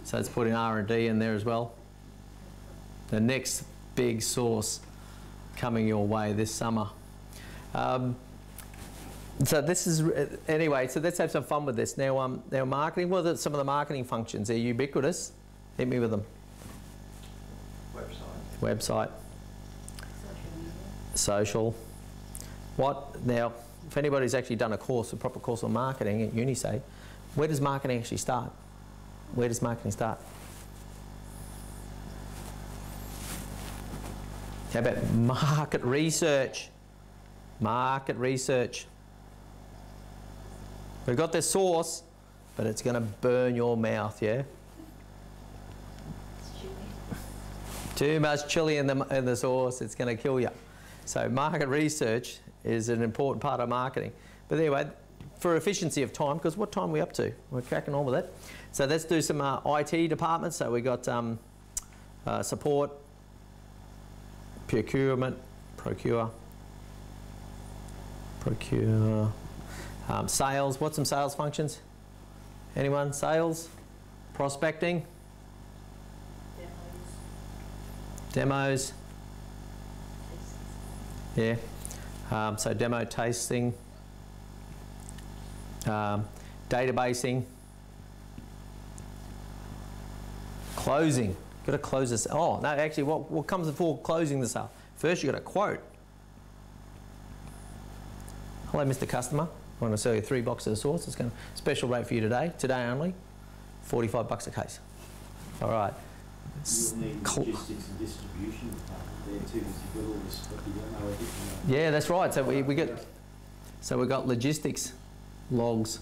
So let's put in R and D in there as well. The next big sauce coming your way this summer. Um, so this is anyway. So let's have some fun with this. Now, um, now marketing. What are some of the marketing functions? They're ubiquitous. Hit me with them. website, Website. Social What now? If anybody's actually done a course, a proper course on marketing at uni, say, where does marketing actually start? Where does marketing start? How about market research? Market research. We've got this sauce, but it's going to burn your mouth, yeah? Too much chili in the, in the sauce, it's going to kill you. So market research is an important part of marketing. But anyway, for efficiency of time, because what time are we up to? We're cracking on with it. So let's do some uh, IT departments. So we've got um, uh, support, procurement, procure, procure, um, sales. What's some sales functions? Anyone? Sales, prospecting, Demos. demos. Yeah. Um, so demo tasting, um, databasing, closing. Got to close this. Oh no, actually, what what comes before closing the sale? First, you got to quote. Hello, Mr. Customer. I want to sell you three boxes of sauce. It's going to special rate for you today. Today only, forty-five bucks a case. All right. You'll need Cl- logistics and distribution department there too, because you've got all this, but you don't know everything. about it. Yeah, that's right. So we, we get, so we've got logistics, logs,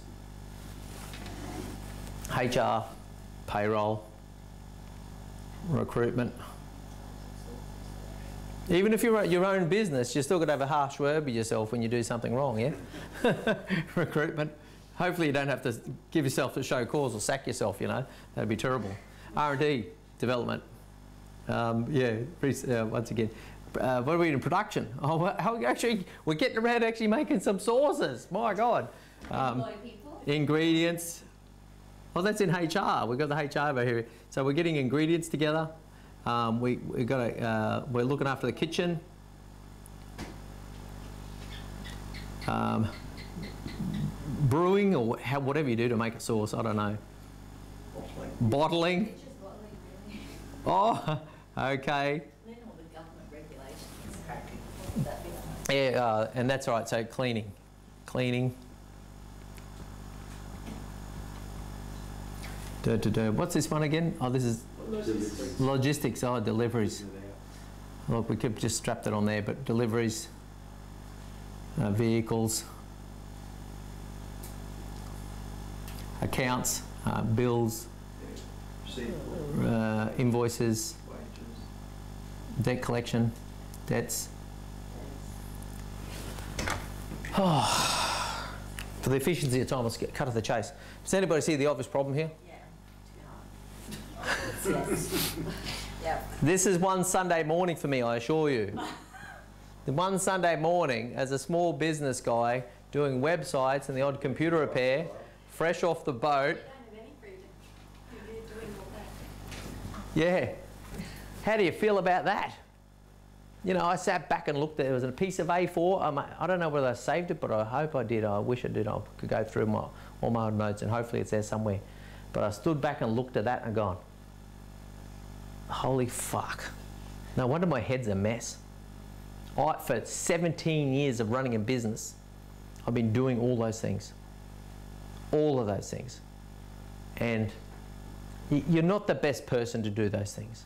HR, payroll, recruitment. Even if you're at your own business, you're still going to have a harsh word with yourself when you do something wrong, yeah? recruitment. Hopefully you don't have to give yourself a show cause or sack yourself, you know. That'd be terrible. R&D, development. Um, yeah, uh, once again. Uh, what are we in production? Oh, well, how, actually, we're getting around actually making some sauces. My God. Um, ingredients. Well, that's in HR. We've got the HR over here. So we're getting ingredients together. Um, we we got a, uh, we're looking after the kitchen. Um, brewing or how, whatever you do to make a sauce. I don't know. bottling, Bottling. It's just what we really. Oh, okay. Then all the government regulations. Yeah, uh, and that's right. So cleaning, cleaning. Duh, duh, duh. What's this one again? Oh, this is logistics. Oh, deliveries. Look, we could just strap that on there, but deliveries, uh, vehicles, accounts, uh, bills, Receivable, uh, invoices, wages. debt collection, debts. For the efficiency of time, let's get cut to the chase. Does anybody see the obvious problem here? Yeah, Yep. This is one Sunday morning for me, I assure you. the one Sunday morning, as a small business guy doing websites and the odd computer repair, fresh off the boat. Yeah. How do you feel about that? You know, I sat back and looked. It was a piece of A4. Um, I don't know whether I saved it, but I hope I did. I wish I did. I could go through my, all my notes and hopefully it's there somewhere. But I stood back and looked at that and gone, holy fuck. No wonder my head's a mess. I, for 17 years of running a business, I've been doing all those things. All of those things. And you're not the best person to do those things.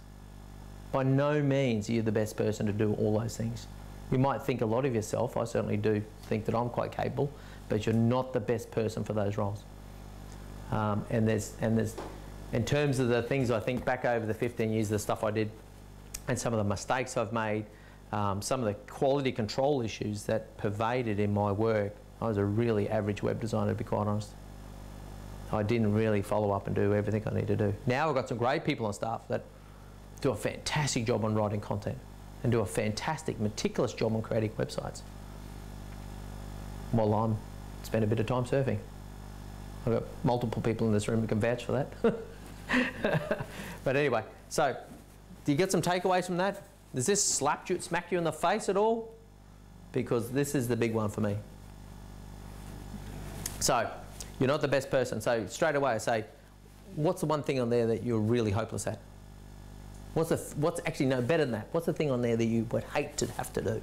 By no means are you the best person to do all those things. You might think a lot of yourself, I certainly do think that I'm quite capable, but you're not the best person for those roles. Um, and there's, and there's, in terms of the things I think back over the 15 years, the stuff I did, and some of the mistakes I've made, um, some of the quality control issues that pervaded in my work, I was a really average web designer, to be quite honest. I didn't really follow up and do everything I need to do. Now I've got some great people on staff that do a fantastic job on writing content and do a fantastic, meticulous job on creating websites. While I'm spend a bit of time surfing. I've got multiple people in this room who can vouch for that. but anyway, so do you get some takeaways from that? Does this slap you, smack you in the face at all? Because this is the big one for me. So, you're not the best person. So straight away I say, what's the one thing on there that you're really hopeless at? What's, the, what's actually no better than that? What's the thing on there that you would hate to have to do?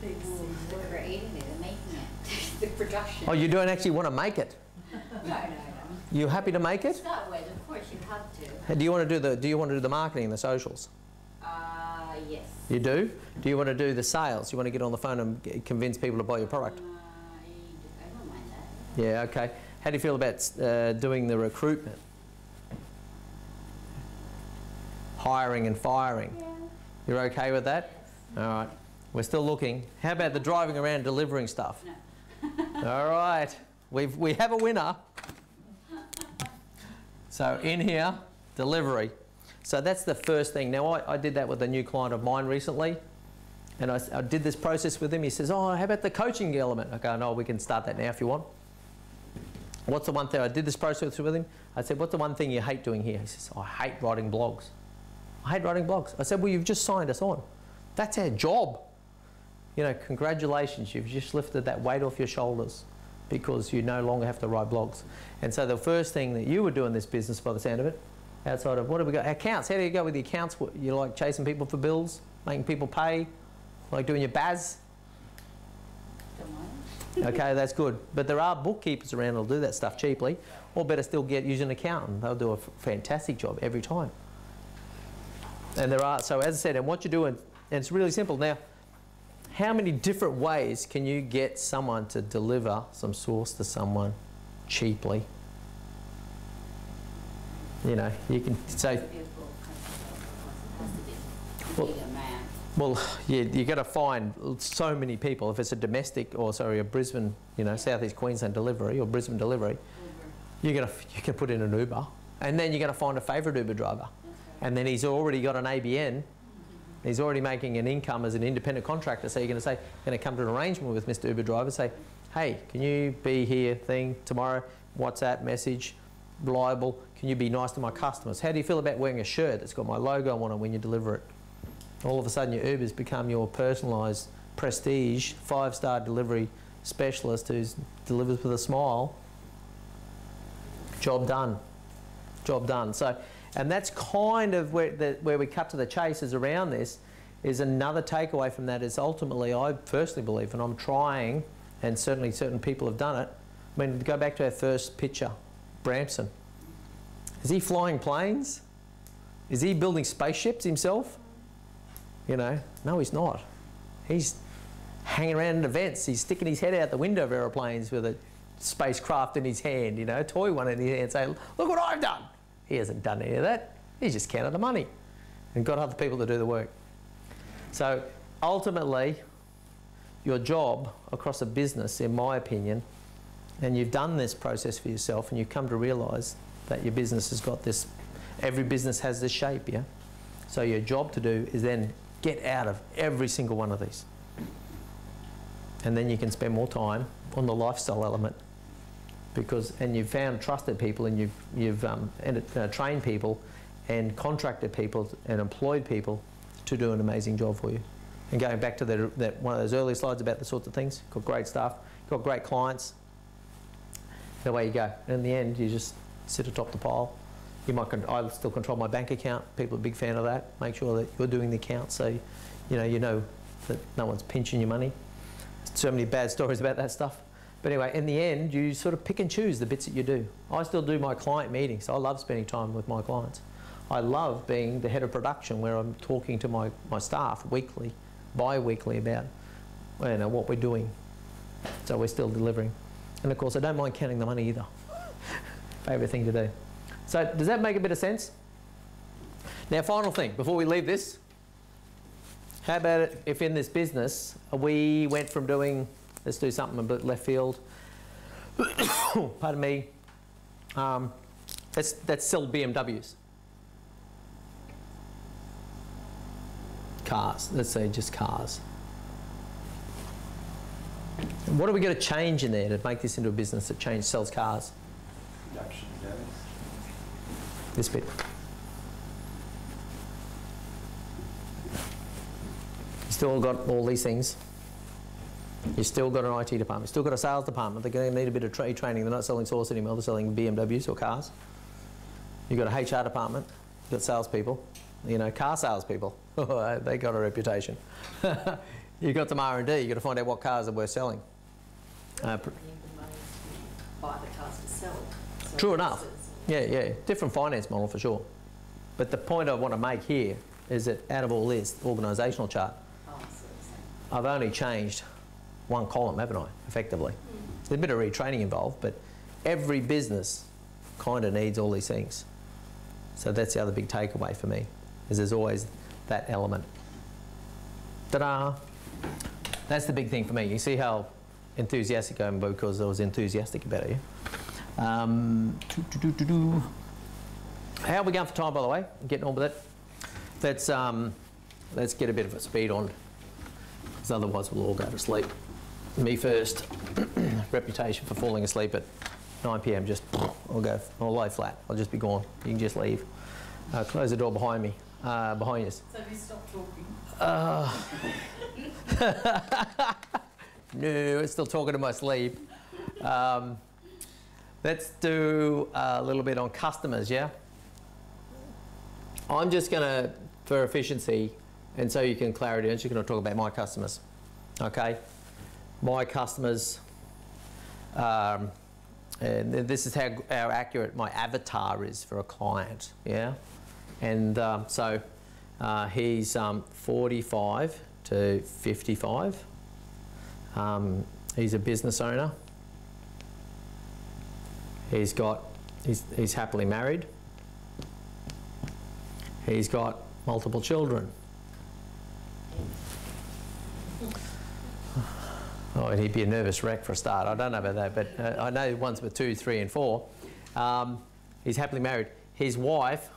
The creating it making it, the production. Oh, you don't actually want to make it. No, no, no. You happy to make it? start with, of course, you have to. Do you want to do the Do you want to do the marketing, the socials? Uh, yes. You do. Do you want to do the sales? You want to get on the phone and convince people to buy your product? Uh, I, I don't mind that. Yeah. Okay. How do you feel about uh, doing the recruitment, hiring and firing? Yeah. You're okay with that? All right. We're still looking. How about the driving around delivering stuff? No. All right. We've, we have a winner. So in here, delivery. So that's the first thing. Now I, I did that with a new client of mine recently. And I, I, did this process with him. He says, oh, how about the coaching element? I go, no, we can start that now if you want. What's the one thing? I did this process with him. I said, what's the one thing you hate doing here? He says, oh, I hate writing blogs. I hate writing blogs. I said, well, you've just signed us on. That's our job. You know, congratulations, you've just lifted that weight off your shoulders because you no longer have to write blogs. And so the first thing that you would do in this business, by the sound of it, outside of what have we got? Accounts. How do you go with the accounts? You like chasing people for bills, making people pay, like doing your BAS? Okay, that's good. But there are bookkeepers around that'll do that stuff cheaply, or better still, get use an accountant. They'll do a f- fantastic job every time. And there are so as I said, and what you're doing, and it's really simple. Now, how many different ways can you get someone to deliver some sauce to someone cheaply? You know, you can say, Vehicle, it has to be Well-. Well, you you got to find so many people. If it's a domestic or sorry, a Brisbane, you know, Southeast Queensland delivery or Brisbane delivery, you're gonna you can put in an Uber, and then you're gonna find a favourite Uber driver, and then he's already got an ABN. He's already making an income as an independent contractor. So you're going to say, going to come to an arrangement with Mr. Uber driver. Say, hey, can you be here? Thing tomorrow. WhatsApp message, reliable. Can you be nice to my customers? How do you feel about wearing a shirt that's got my logo on it when you deliver it? All of a sudden your Uber's become your personalised prestige five-star delivery specialist who delivers with a smile. Job done. Job done. So, and that's kind of where, the, where we cut to the chase is around this, is another takeaway from that is ultimately, I personally believe, and I'm trying, and certainly certain people have done it. I mean, go back to our first picture, Branson. Is he flying planes? Is he building spaceships himself? You know, no, he's not. He's hanging around at events. He's sticking his head out the window of aeroplanes with a spacecraft in his hand, you know, a toy one in his hand, saying, "Look what I've done." He hasn't done any of that. He's just counted the money and got other people to do the work. So ultimately, your job across a business, in my opinion, and you've done this process for yourself and you've come to realise that your business has got this, every business has this shape, yeah? So your job to do is then get out of every single one of these. And then you can spend more time on the lifestyle element because, and you've found trusted people and you've, you've um, and, uh, trained people and contracted people and employed people to do an amazing job for you. And going back to that, that one of those earlier slides about the sorts of things, got great staff, got great clients, the way you go. And in the end, you just sit atop the pile. You might, I still control my bank account. People are a big fan of that. Make sure that you're doing the account so, you know, you know that no one's pinching your money. So many bad stories about that stuff. But anyway, in the end, you sort of pick and choose the bits that you do. I still do my client meetings. I love spending time with my clients. I love being the head of production where I'm talking to my, my staff weekly, bi-weekly about you know, what we're doing. So we're still delivering. And of course, I don't mind counting the money either. Favourite thing to do. So does that make a bit of sense? Now, final thing, before we leave this, how about if in this business we went from doing, let's do something a bit left field, pardon me, um, let's, let's sell BMWs. Cars, let's say just cars. What are we going to change in there to make this into a business that change sells cars? Value. This bit. You still got all these things. You've still got an IT department. You've still got a sales department. They're going to need a bit of trade training. They're not selling sauce anymore. They're selling BMWs or cars. You've got a HR department. You've got salespeople. You know, car salespeople. they got a reputation. You've got some R&D. You've got to find out what cars are worth selling. Uh, pr- You the money to buy the cars to sell. So True enough. Yeah, yeah, different finance model for sure. But the point I want to make here is that out of all this organisational chart, Oh, I see what you're saying. I've only changed one column, haven't I, effectively? Hmm. There's a bit of retraining involved, but every business kind of needs all these things. So that's the other big takeaway for me, is there's always that element. Ta-da! That's the big thing for me. You see how enthusiastic I am because I was enthusiastic about it. yeah? Um, doo-doo-doo-doo-doo. how are we going for time, by the way? Getting on with it. Let's um, let's get a bit of a speed on, because otherwise we'll all go to sleep. Me first. Reputation for falling asleep at 9 p.m. Just I'll go. I'll lie flat. I'll just be gone. You can just leave. Uh, close the door behind me. Uh, behind us. So you stop talking. Uh, no, it's still talking in my sleep. Um, let's do a little bit on customers, yeah? I'm just to, for efficiency, and so you can clarity, I'm just to talk about my customers, okay? My customers, um, and this is how, how accurate my avatar is for a client, yeah? And um, so uh, he's um, 45 to 55. Um, he's a business owner. He's got, he's, he's happily married. He's got multiple children. Oh, and he'd be a nervous wreck for a start. I don't know about that, but uh, I know ones with two, three, and four. Um, he's happily married. His wife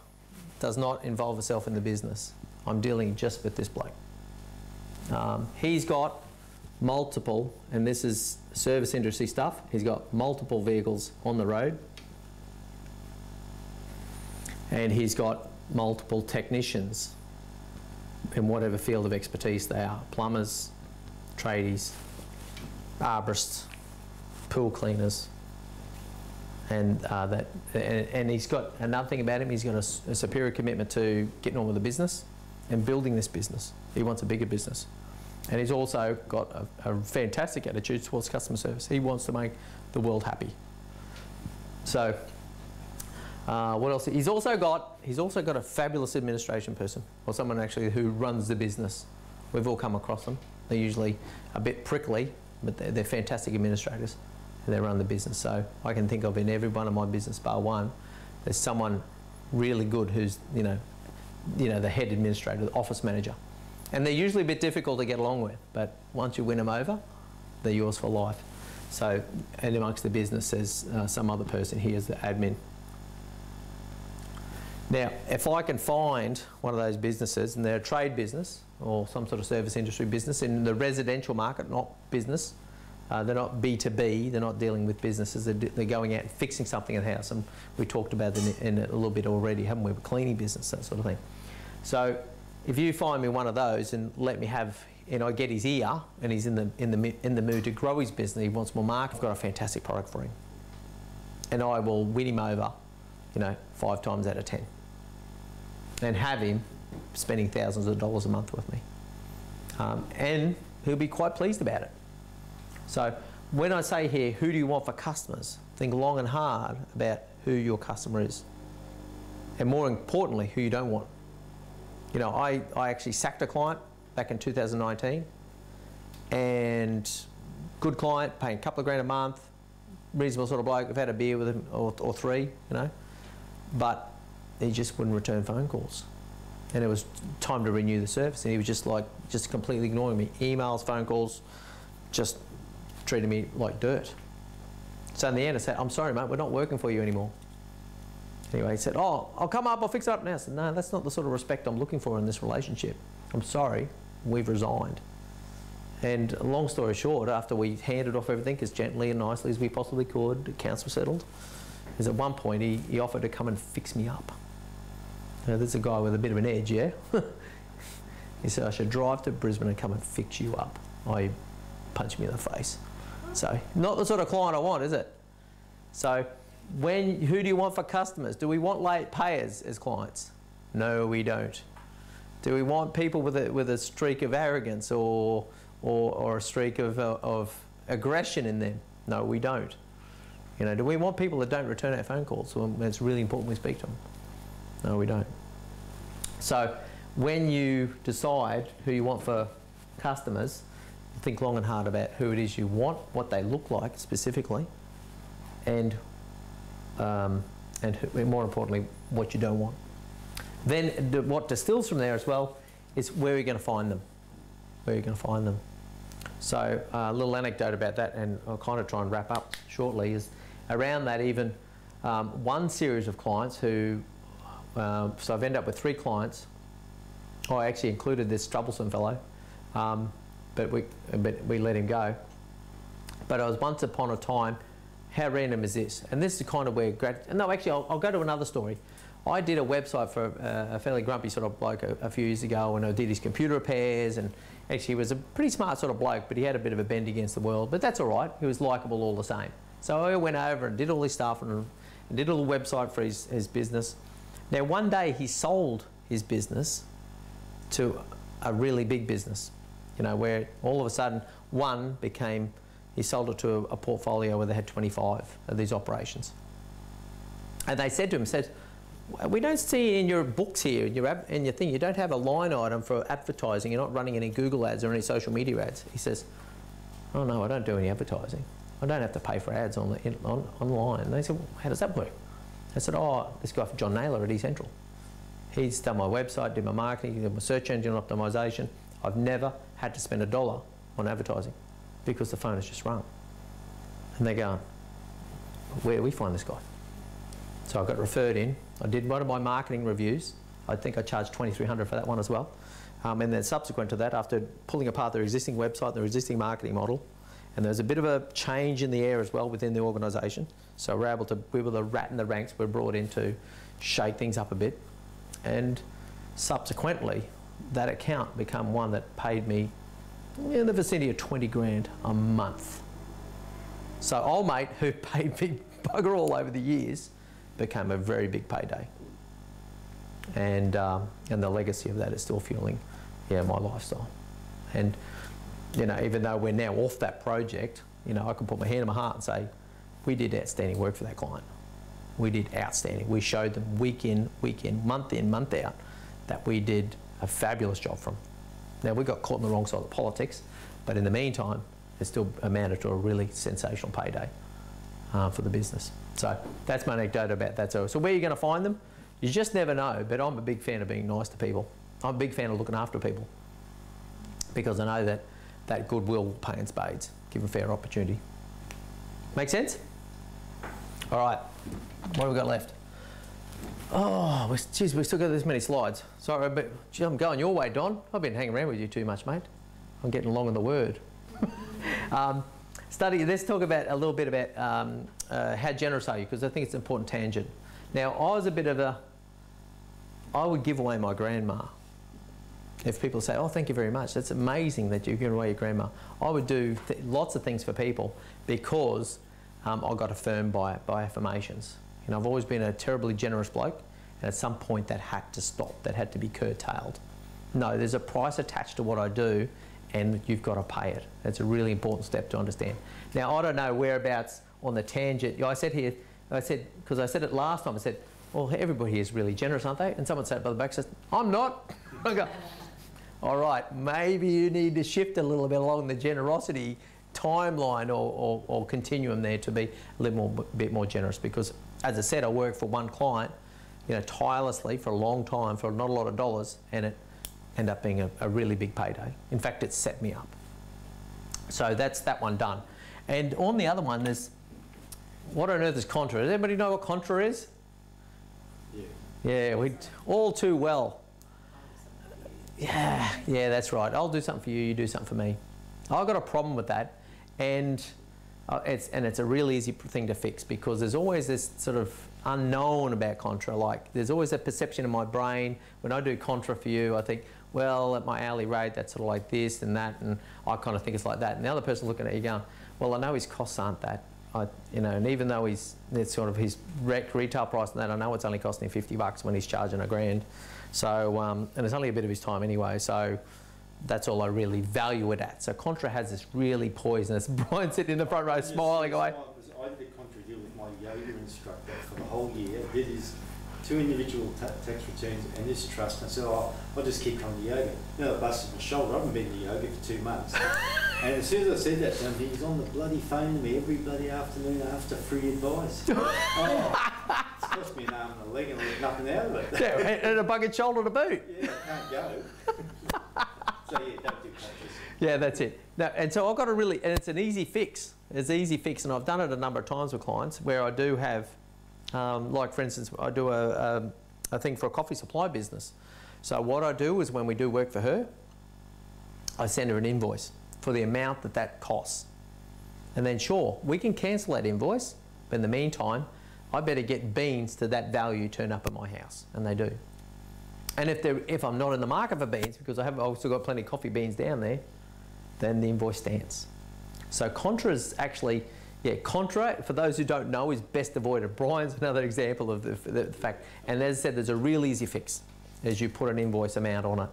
does not involve herself in the business. I'm dealing just with this bloke. Um, he's got multiple, and this is service industry stuff, he's got multiple vehicles on the road. And he's got multiple technicians in whatever field of expertise they are plumbers, tradies, arborists, pool cleaners. And, uh, that, and, and he's got another thing about him, He's got a superior commitment to getting on with the business. and building this business. He wants a bigger business. And he's also got a, a fantastic attitude towards customer service. He wants to make the world happy. So, uh, what else? He's also got he's also got a fabulous administration person, or someone actually who runs the business. We've all come across them. They're usually a bit prickly, but they're, they're fantastic administrators, and they run the business. So I can think of in every one of my business bar one, there's someone really good who's you know, you know the head administrator, the office manager, and they're usually a bit difficult to get along with. But once you win them over, they're yours for life. So, and amongst the business, there's uh, some other person here as the admin. Now, if I can find one of those businesses, and they're a trade business or some sort of service industry business in the residential market, not business, uh, they're not B2B, they're not dealing with businesses, they're, they're going out and fixing something in the house. And we talked about that in, in a little bit already, haven't we? With cleaning business, that sort of thing. So, if you find me one of those and let me have and I get his ear, and he's in the in the in the mood to grow his business. He wants more market. I've got a fantastic product for him, and I will win him over, you know, five times out of ten, and have him spending thousands of dollars a month with me, um, and he'll be quite pleased about it. So when I say here, who do you want for customers? Think long and hard about who your customer is, and more importantly, who you don't want. You know, I, I actually sacked a client back in 2019. And good client, paying a couple of grand a month, reasonable sort of bloke. I've had a beer with him or, or three, you know. But he just wouldn't return phone calls. And it was time to renew the service. And he was just like, just completely ignoring me. Emails, phone calls, just treating me like dirt. So in the end, I said, I'm sorry, mate, we're not working for you anymore. Anyway, he said, Oh, I'll come up, I'll fix it up now. I said, No, that's not the sort of respect I'm looking for in this relationship. I'm sorry, we've resigned. And long story short, after we handed off everything as gently and nicely as we possibly could, accounts were settled, is at one point he, he offered to come and fix me up. Now, there's a guy with a bit of an edge, yeah? he said, I should drive to Brisbane and come and fix you up. I punched me in the face. So, not the sort of client I want, is it? So, when, who do you want for customers? Do we want late payers as clients? No, we don't. Do we want people with a, with a streak of arrogance or, or, or a streak of, uh, of aggression in them? No, we don't. You know, do we want people that don't return our phone calls when it's really important we speak to them? No, we don't. So when you decide who you want for customers, think long and hard about who it is you want, what they look like specifically, and um, and more importantly, what you don't want. Then what distills from there as well is where are you going to find them? Where are you going to find them? So uh, a little anecdote about that, and I'll kind of try and wrap up shortly, is around that even um, one series of clients who, uh, so I've ended up with three clients. Oh, I actually included this troublesome fellow, um, but, we, but we let him go. But I was once upon a time, how random is this? And this is kind of where, no, actually, I'll, I'll go to another story. I did a website for a, a fairly grumpy sort of bloke a, a, few years ago and I did his computer repairs and actually he was a pretty smart sort of bloke but he had a bit of a bend against the world but that's all right he was likable all the same so I went over and did all his stuff and, and did a little website for his, his business now one day he sold his business to a really big business you know where all of a sudden one became he sold it to a, portfolio where they had 25 of these operations and they said to him said we don't see in your books here, in your, in your thing, you don't have a line item for advertising. You're not running any Google ads or any social media ads. He says, oh no, I don't do any advertising. I don't have to pay for ads on, the, on online. And they said, well, how does that work? I said, oh, this guy John Nayler at eCentral. He's done my website, did my marketing, did my search engine optimization. I've never had to spend a dollar on advertising because the phone has just rung. And they go, where do we find this guy? So I got referred in. I did one of my marketing reviews. I think I charged 2300 for that one as well. Um, and then subsequent to that, after pulling apart their existing website, their existing marketing model, and there was a bit of a change in the air as well within the organisation. So we're able to, we were the rat in the ranks, we're brought in to shake things up a bit. And subsequently, that account became one that paid me in the vicinity of 20 grand a month. So old mate who paid me bugger all over the years became a very big payday. and um, and the legacy of that is still fueling, yeah, my lifestyle. And you know, even though we're now off that project, you know, I can put my hand on my heart and say, we did outstanding work for that client. We did outstanding. We showed them week in, week in, month in, month out, that we did a fabulous job from. Now we got caught on the wrong side of politics, but in the meantime, it still amounted to a really sensational payday uh, for the business. So that's my anecdote about that. So, so where are you going to find them? You just never know, but I'm a big fan of being nice to people. I'm a big fan of looking after people because I know that that goodwill will pay in spades, given fair opportunity. Make sense? All right, what have we got left? Oh, we, geez, we still got this many slides. Sorry, but gee, I'm going your way, Don. I've been hanging around with you too much, mate. I'm getting along in the word. um, study. Let's talk about a little bit about um, uh, how generous are you, because I think it's an important tangent. Now, I was a bit of a. I would give away my grandma. If people say, "Oh, thank you very much," that's amazing that you give away your grandma. I would do lots of things for people because um, I got affirmed by by affirmations. Know, I've always been a terribly generous bloke, and at some point that had to stop. That had to be curtailed. No, there's a price attached to what I do, and you've got to pay it. That's a really important step to understand. Now, I don't know whereabouts on the tangent. I said here, I said, because I said it last time, I said, well, everybody here is really generous, aren't they? And someone said by the back, says, I'm not. I go, all right, maybe you need to shift a little bit along the generosity timeline or, or, or continuum there to be a little more, bit more generous because, as I said, I work for one client, you know, tirelessly for a long time for not a lot of dollars, and it ended up being a, a really big payday. In fact, it set me up. So that's that one done. And on the other one, there's what on earth is contra? Does anybody know what contra is? Yeah. Yeah, we all too well. Yeah, yeah, that's right. I'll do something for you, you do something for me. I've got a problem with that, and uh, it's and it's a real easy thing to fix because there's always this sort of unknown about contra. Like there's always a perception in my brain when I do contra for you. I think, well, at my hourly rate, that's sort of like this and that, and I kind of think it's like that. And the other person looking at you going, well, I know his costs aren't that. I, you know, and even though he's it's sort of his retail price and that, I know it's only costing him 50 bucks when he's charging a grand. So, um, and it's only a bit of his time anyway. So, that's all I really value it at. So Contra has this really poisonous. Brian sitting in the front row smiling away. I did contra deal with my yoga instructor for the whole year. Did his two individual ta- tax returns and this trust. And I said, oh, I'll just keep coming to yoga. You know, I busted my shoulder. I haven't been to yoga for two months. and as soon as I said that to him, he's on the bloody phone to me every bloody afternoon after free advice. oh, it's cost me an arm and a leg and nothing out of it. Yeah, and a bucket shoulder to boot. yeah, I can't go. So yeah, don't do. Yeah, that's it. No, and so I've got a really, and it's an easy fix. It's an easy fix, and I've done it a number of times with clients where I do have, um, like for instance, I do a, a, a thing for a coffee supply business. So what I do is when we do work for her, I send her an invoice for the amount that that costs. And then sure, we can cancel that invoice, but in the meantime, I better get beans to that value turn up at my house, and they do. And if, if I'm not in the market for beans, because I have also got plenty of coffee beans down there, then the invoice stands. So contra is actually, yeah, contra, for those who don't know, is best avoided. Brian's another example of the, the, the fact. And as I said, there's a real easy fix as you put an invoice amount on it.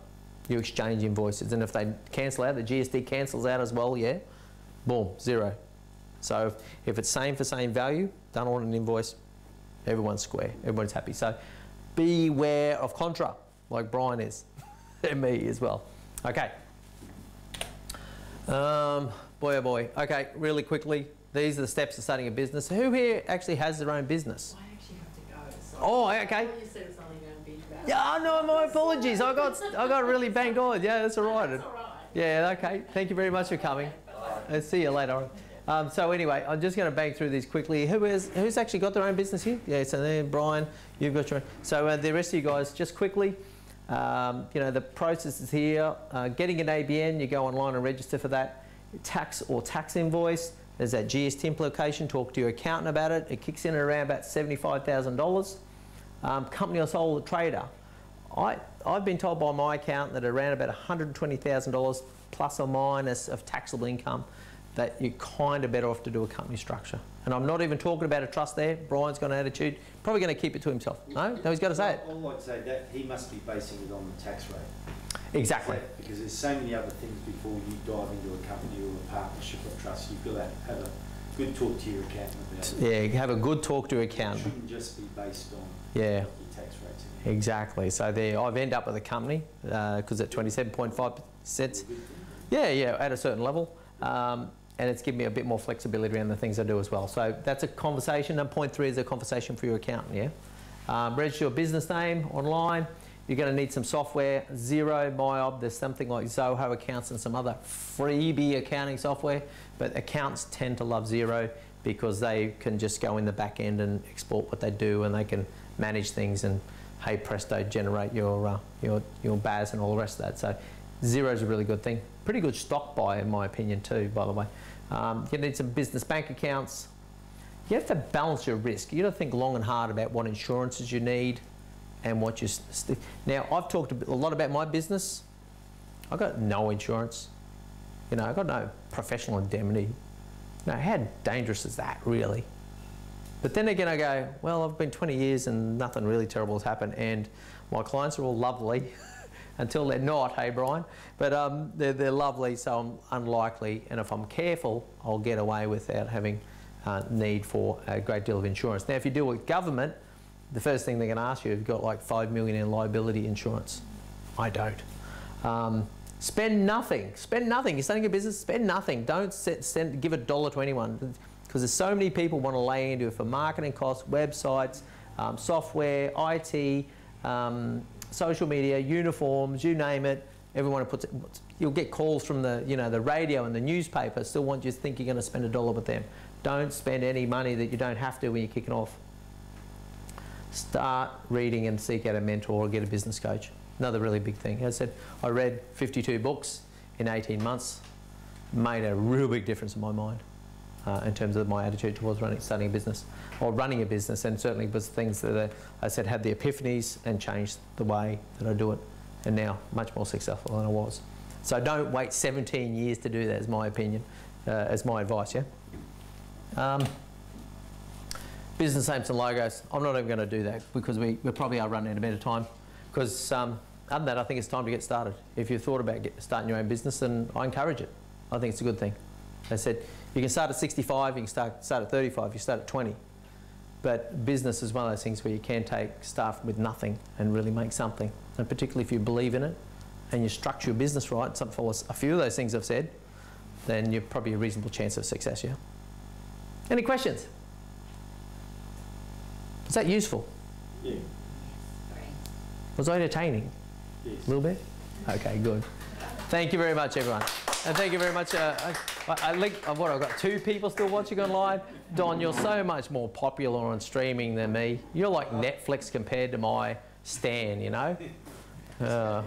You exchange invoices, and if they cancel out, the GST cancels out as well, yeah, boom, zero. So if, if it's same for same value, done on an invoice, everyone's square, everyone's happy. So beware of contra, like Brian is, and me as well. Okay. Um, boy, oh boy. Okay, really quickly, these are the steps of starting a business. Who here actually has their own business? I actually have to go. So Oh, okay. You said it was going to be about. Yeah, no, my apologies. I got, I got really banged on. Yeah, that's all right. That's all right. Yeah, okay. Thank you very much for coming. I'll see you later on. Um, so anyway, I'm just going to bang through these quickly. Who is who's actually got their own business here? Yeah, so there, Brian, you've got your own. So uh, the rest of you guys, just quickly, um, you know, the process is here. Uh, getting an ABN, you go online and register for that. Tax or tax invoice, there's that GST implication. Talk to your accountant about it. It kicks in at around about $75,000. Um, company or sole trader. I, I've been told by my accountant that around about $120,000 plus or minus of taxable income that you're kind of better off to do a company structure. And I'm not even talking about a trust there. Brian's got an attitude, probably going to keep it to himself. No, no, he's got to say it. All I'd say that he must be basing it on the tax rate. Exactly. Because there's so many other things before you dive into a company or a partnership or trust. You've got to have a good talk to your accountant about it. Yeah, have a good talk to your It accountant. shouldn't just be based on Yeah. tax rates. Exactly. So there, I've ended up with a company because at 27.5 cents. Yeah, yeah, at a certain level, um, and it's given me a bit more flexibility around the things I do as well. So that's a conversation. And point three is a conversation for your accountant. Yeah, um, register your business name online. You're going to need some software. Xero, MYOB. There's something like Zoho Accounts and some other freebie accounting software. But accountants tend to love Xero because they can just go in the back end and export what they do, and they can manage things and hey presto generate your uh, your your BAS and all the rest of that. So Xero is a really good thing. Pretty good stock buy in my opinion too. By the way, um, you need some business bank accounts. You have to balance your risk. You got to think long and hard about what insurances you need and what you now. I've talked a a lot about my business. I've got no insurance. You know, I've got no professional indemnity. Now, how dangerous is that really? But then again, I go, well, I've been 20 years and nothing really terrible has happened, and my clients are all lovely until they're not, hey, Brian? But um, they're, they're lovely, so I'm unlikely, and if I'm careful, I'll get away without having uh, need for a great deal of insurance. Now, if you deal with government, the first thing they're going to ask you, you've you got like 5 million in liability insurance? I don't. Um, spend nothing. Spend nothing. You're starting a business, spend nothing. Don't set, send, give a dollar to anyone because there's so many people want to lay into it for marketing costs, websites, um, software, IT, um, social media, uniforms, you name it. Everyone puts it. You'll get calls from the, you know, the radio and the newspaper. Still want you to think you're going to spend a dollar with them. Don't spend any money that you don't have to when you're kicking off. Start reading and seek out a mentor or get a business coach. Another really big thing. As I said, I read 52 books in 18 months. Made a real big difference in my mind uh, in terms of my attitude towards running, starting a business or running a business, and certainly was things that uh, I said had the epiphanies and changed the way that I do it, and now much more successful than I was. So don't wait 17 years to do that, is my opinion, uh, as my advice. Yeah. Um, business names and logos. I'm not even going to do that because we, we probably are running out of time. Because um, other than that, I think it's time to get started. If you've thought about get, starting your own business, then I encourage it. I think it's a good thing. I said you can start at 65, you can start, start at 35, you start at 20. But business is one of those things where you can take staff with nothing and really make something. And particularly if you believe in it and you structure your business right, some for a few of those things I've said, then you're probably a reasonable chance of success, yeah? Any questions? Was that useful? Yeah, Was I entertaining? yes. A little bit? Okay, good. Thank you very much, everyone. And thank you very much. Uh, I, I, link, uh, what, I've got two people still watching online. Don, you're so much more popular on streaming than me. You're like Netflix compared to my Stan, you know? Uh,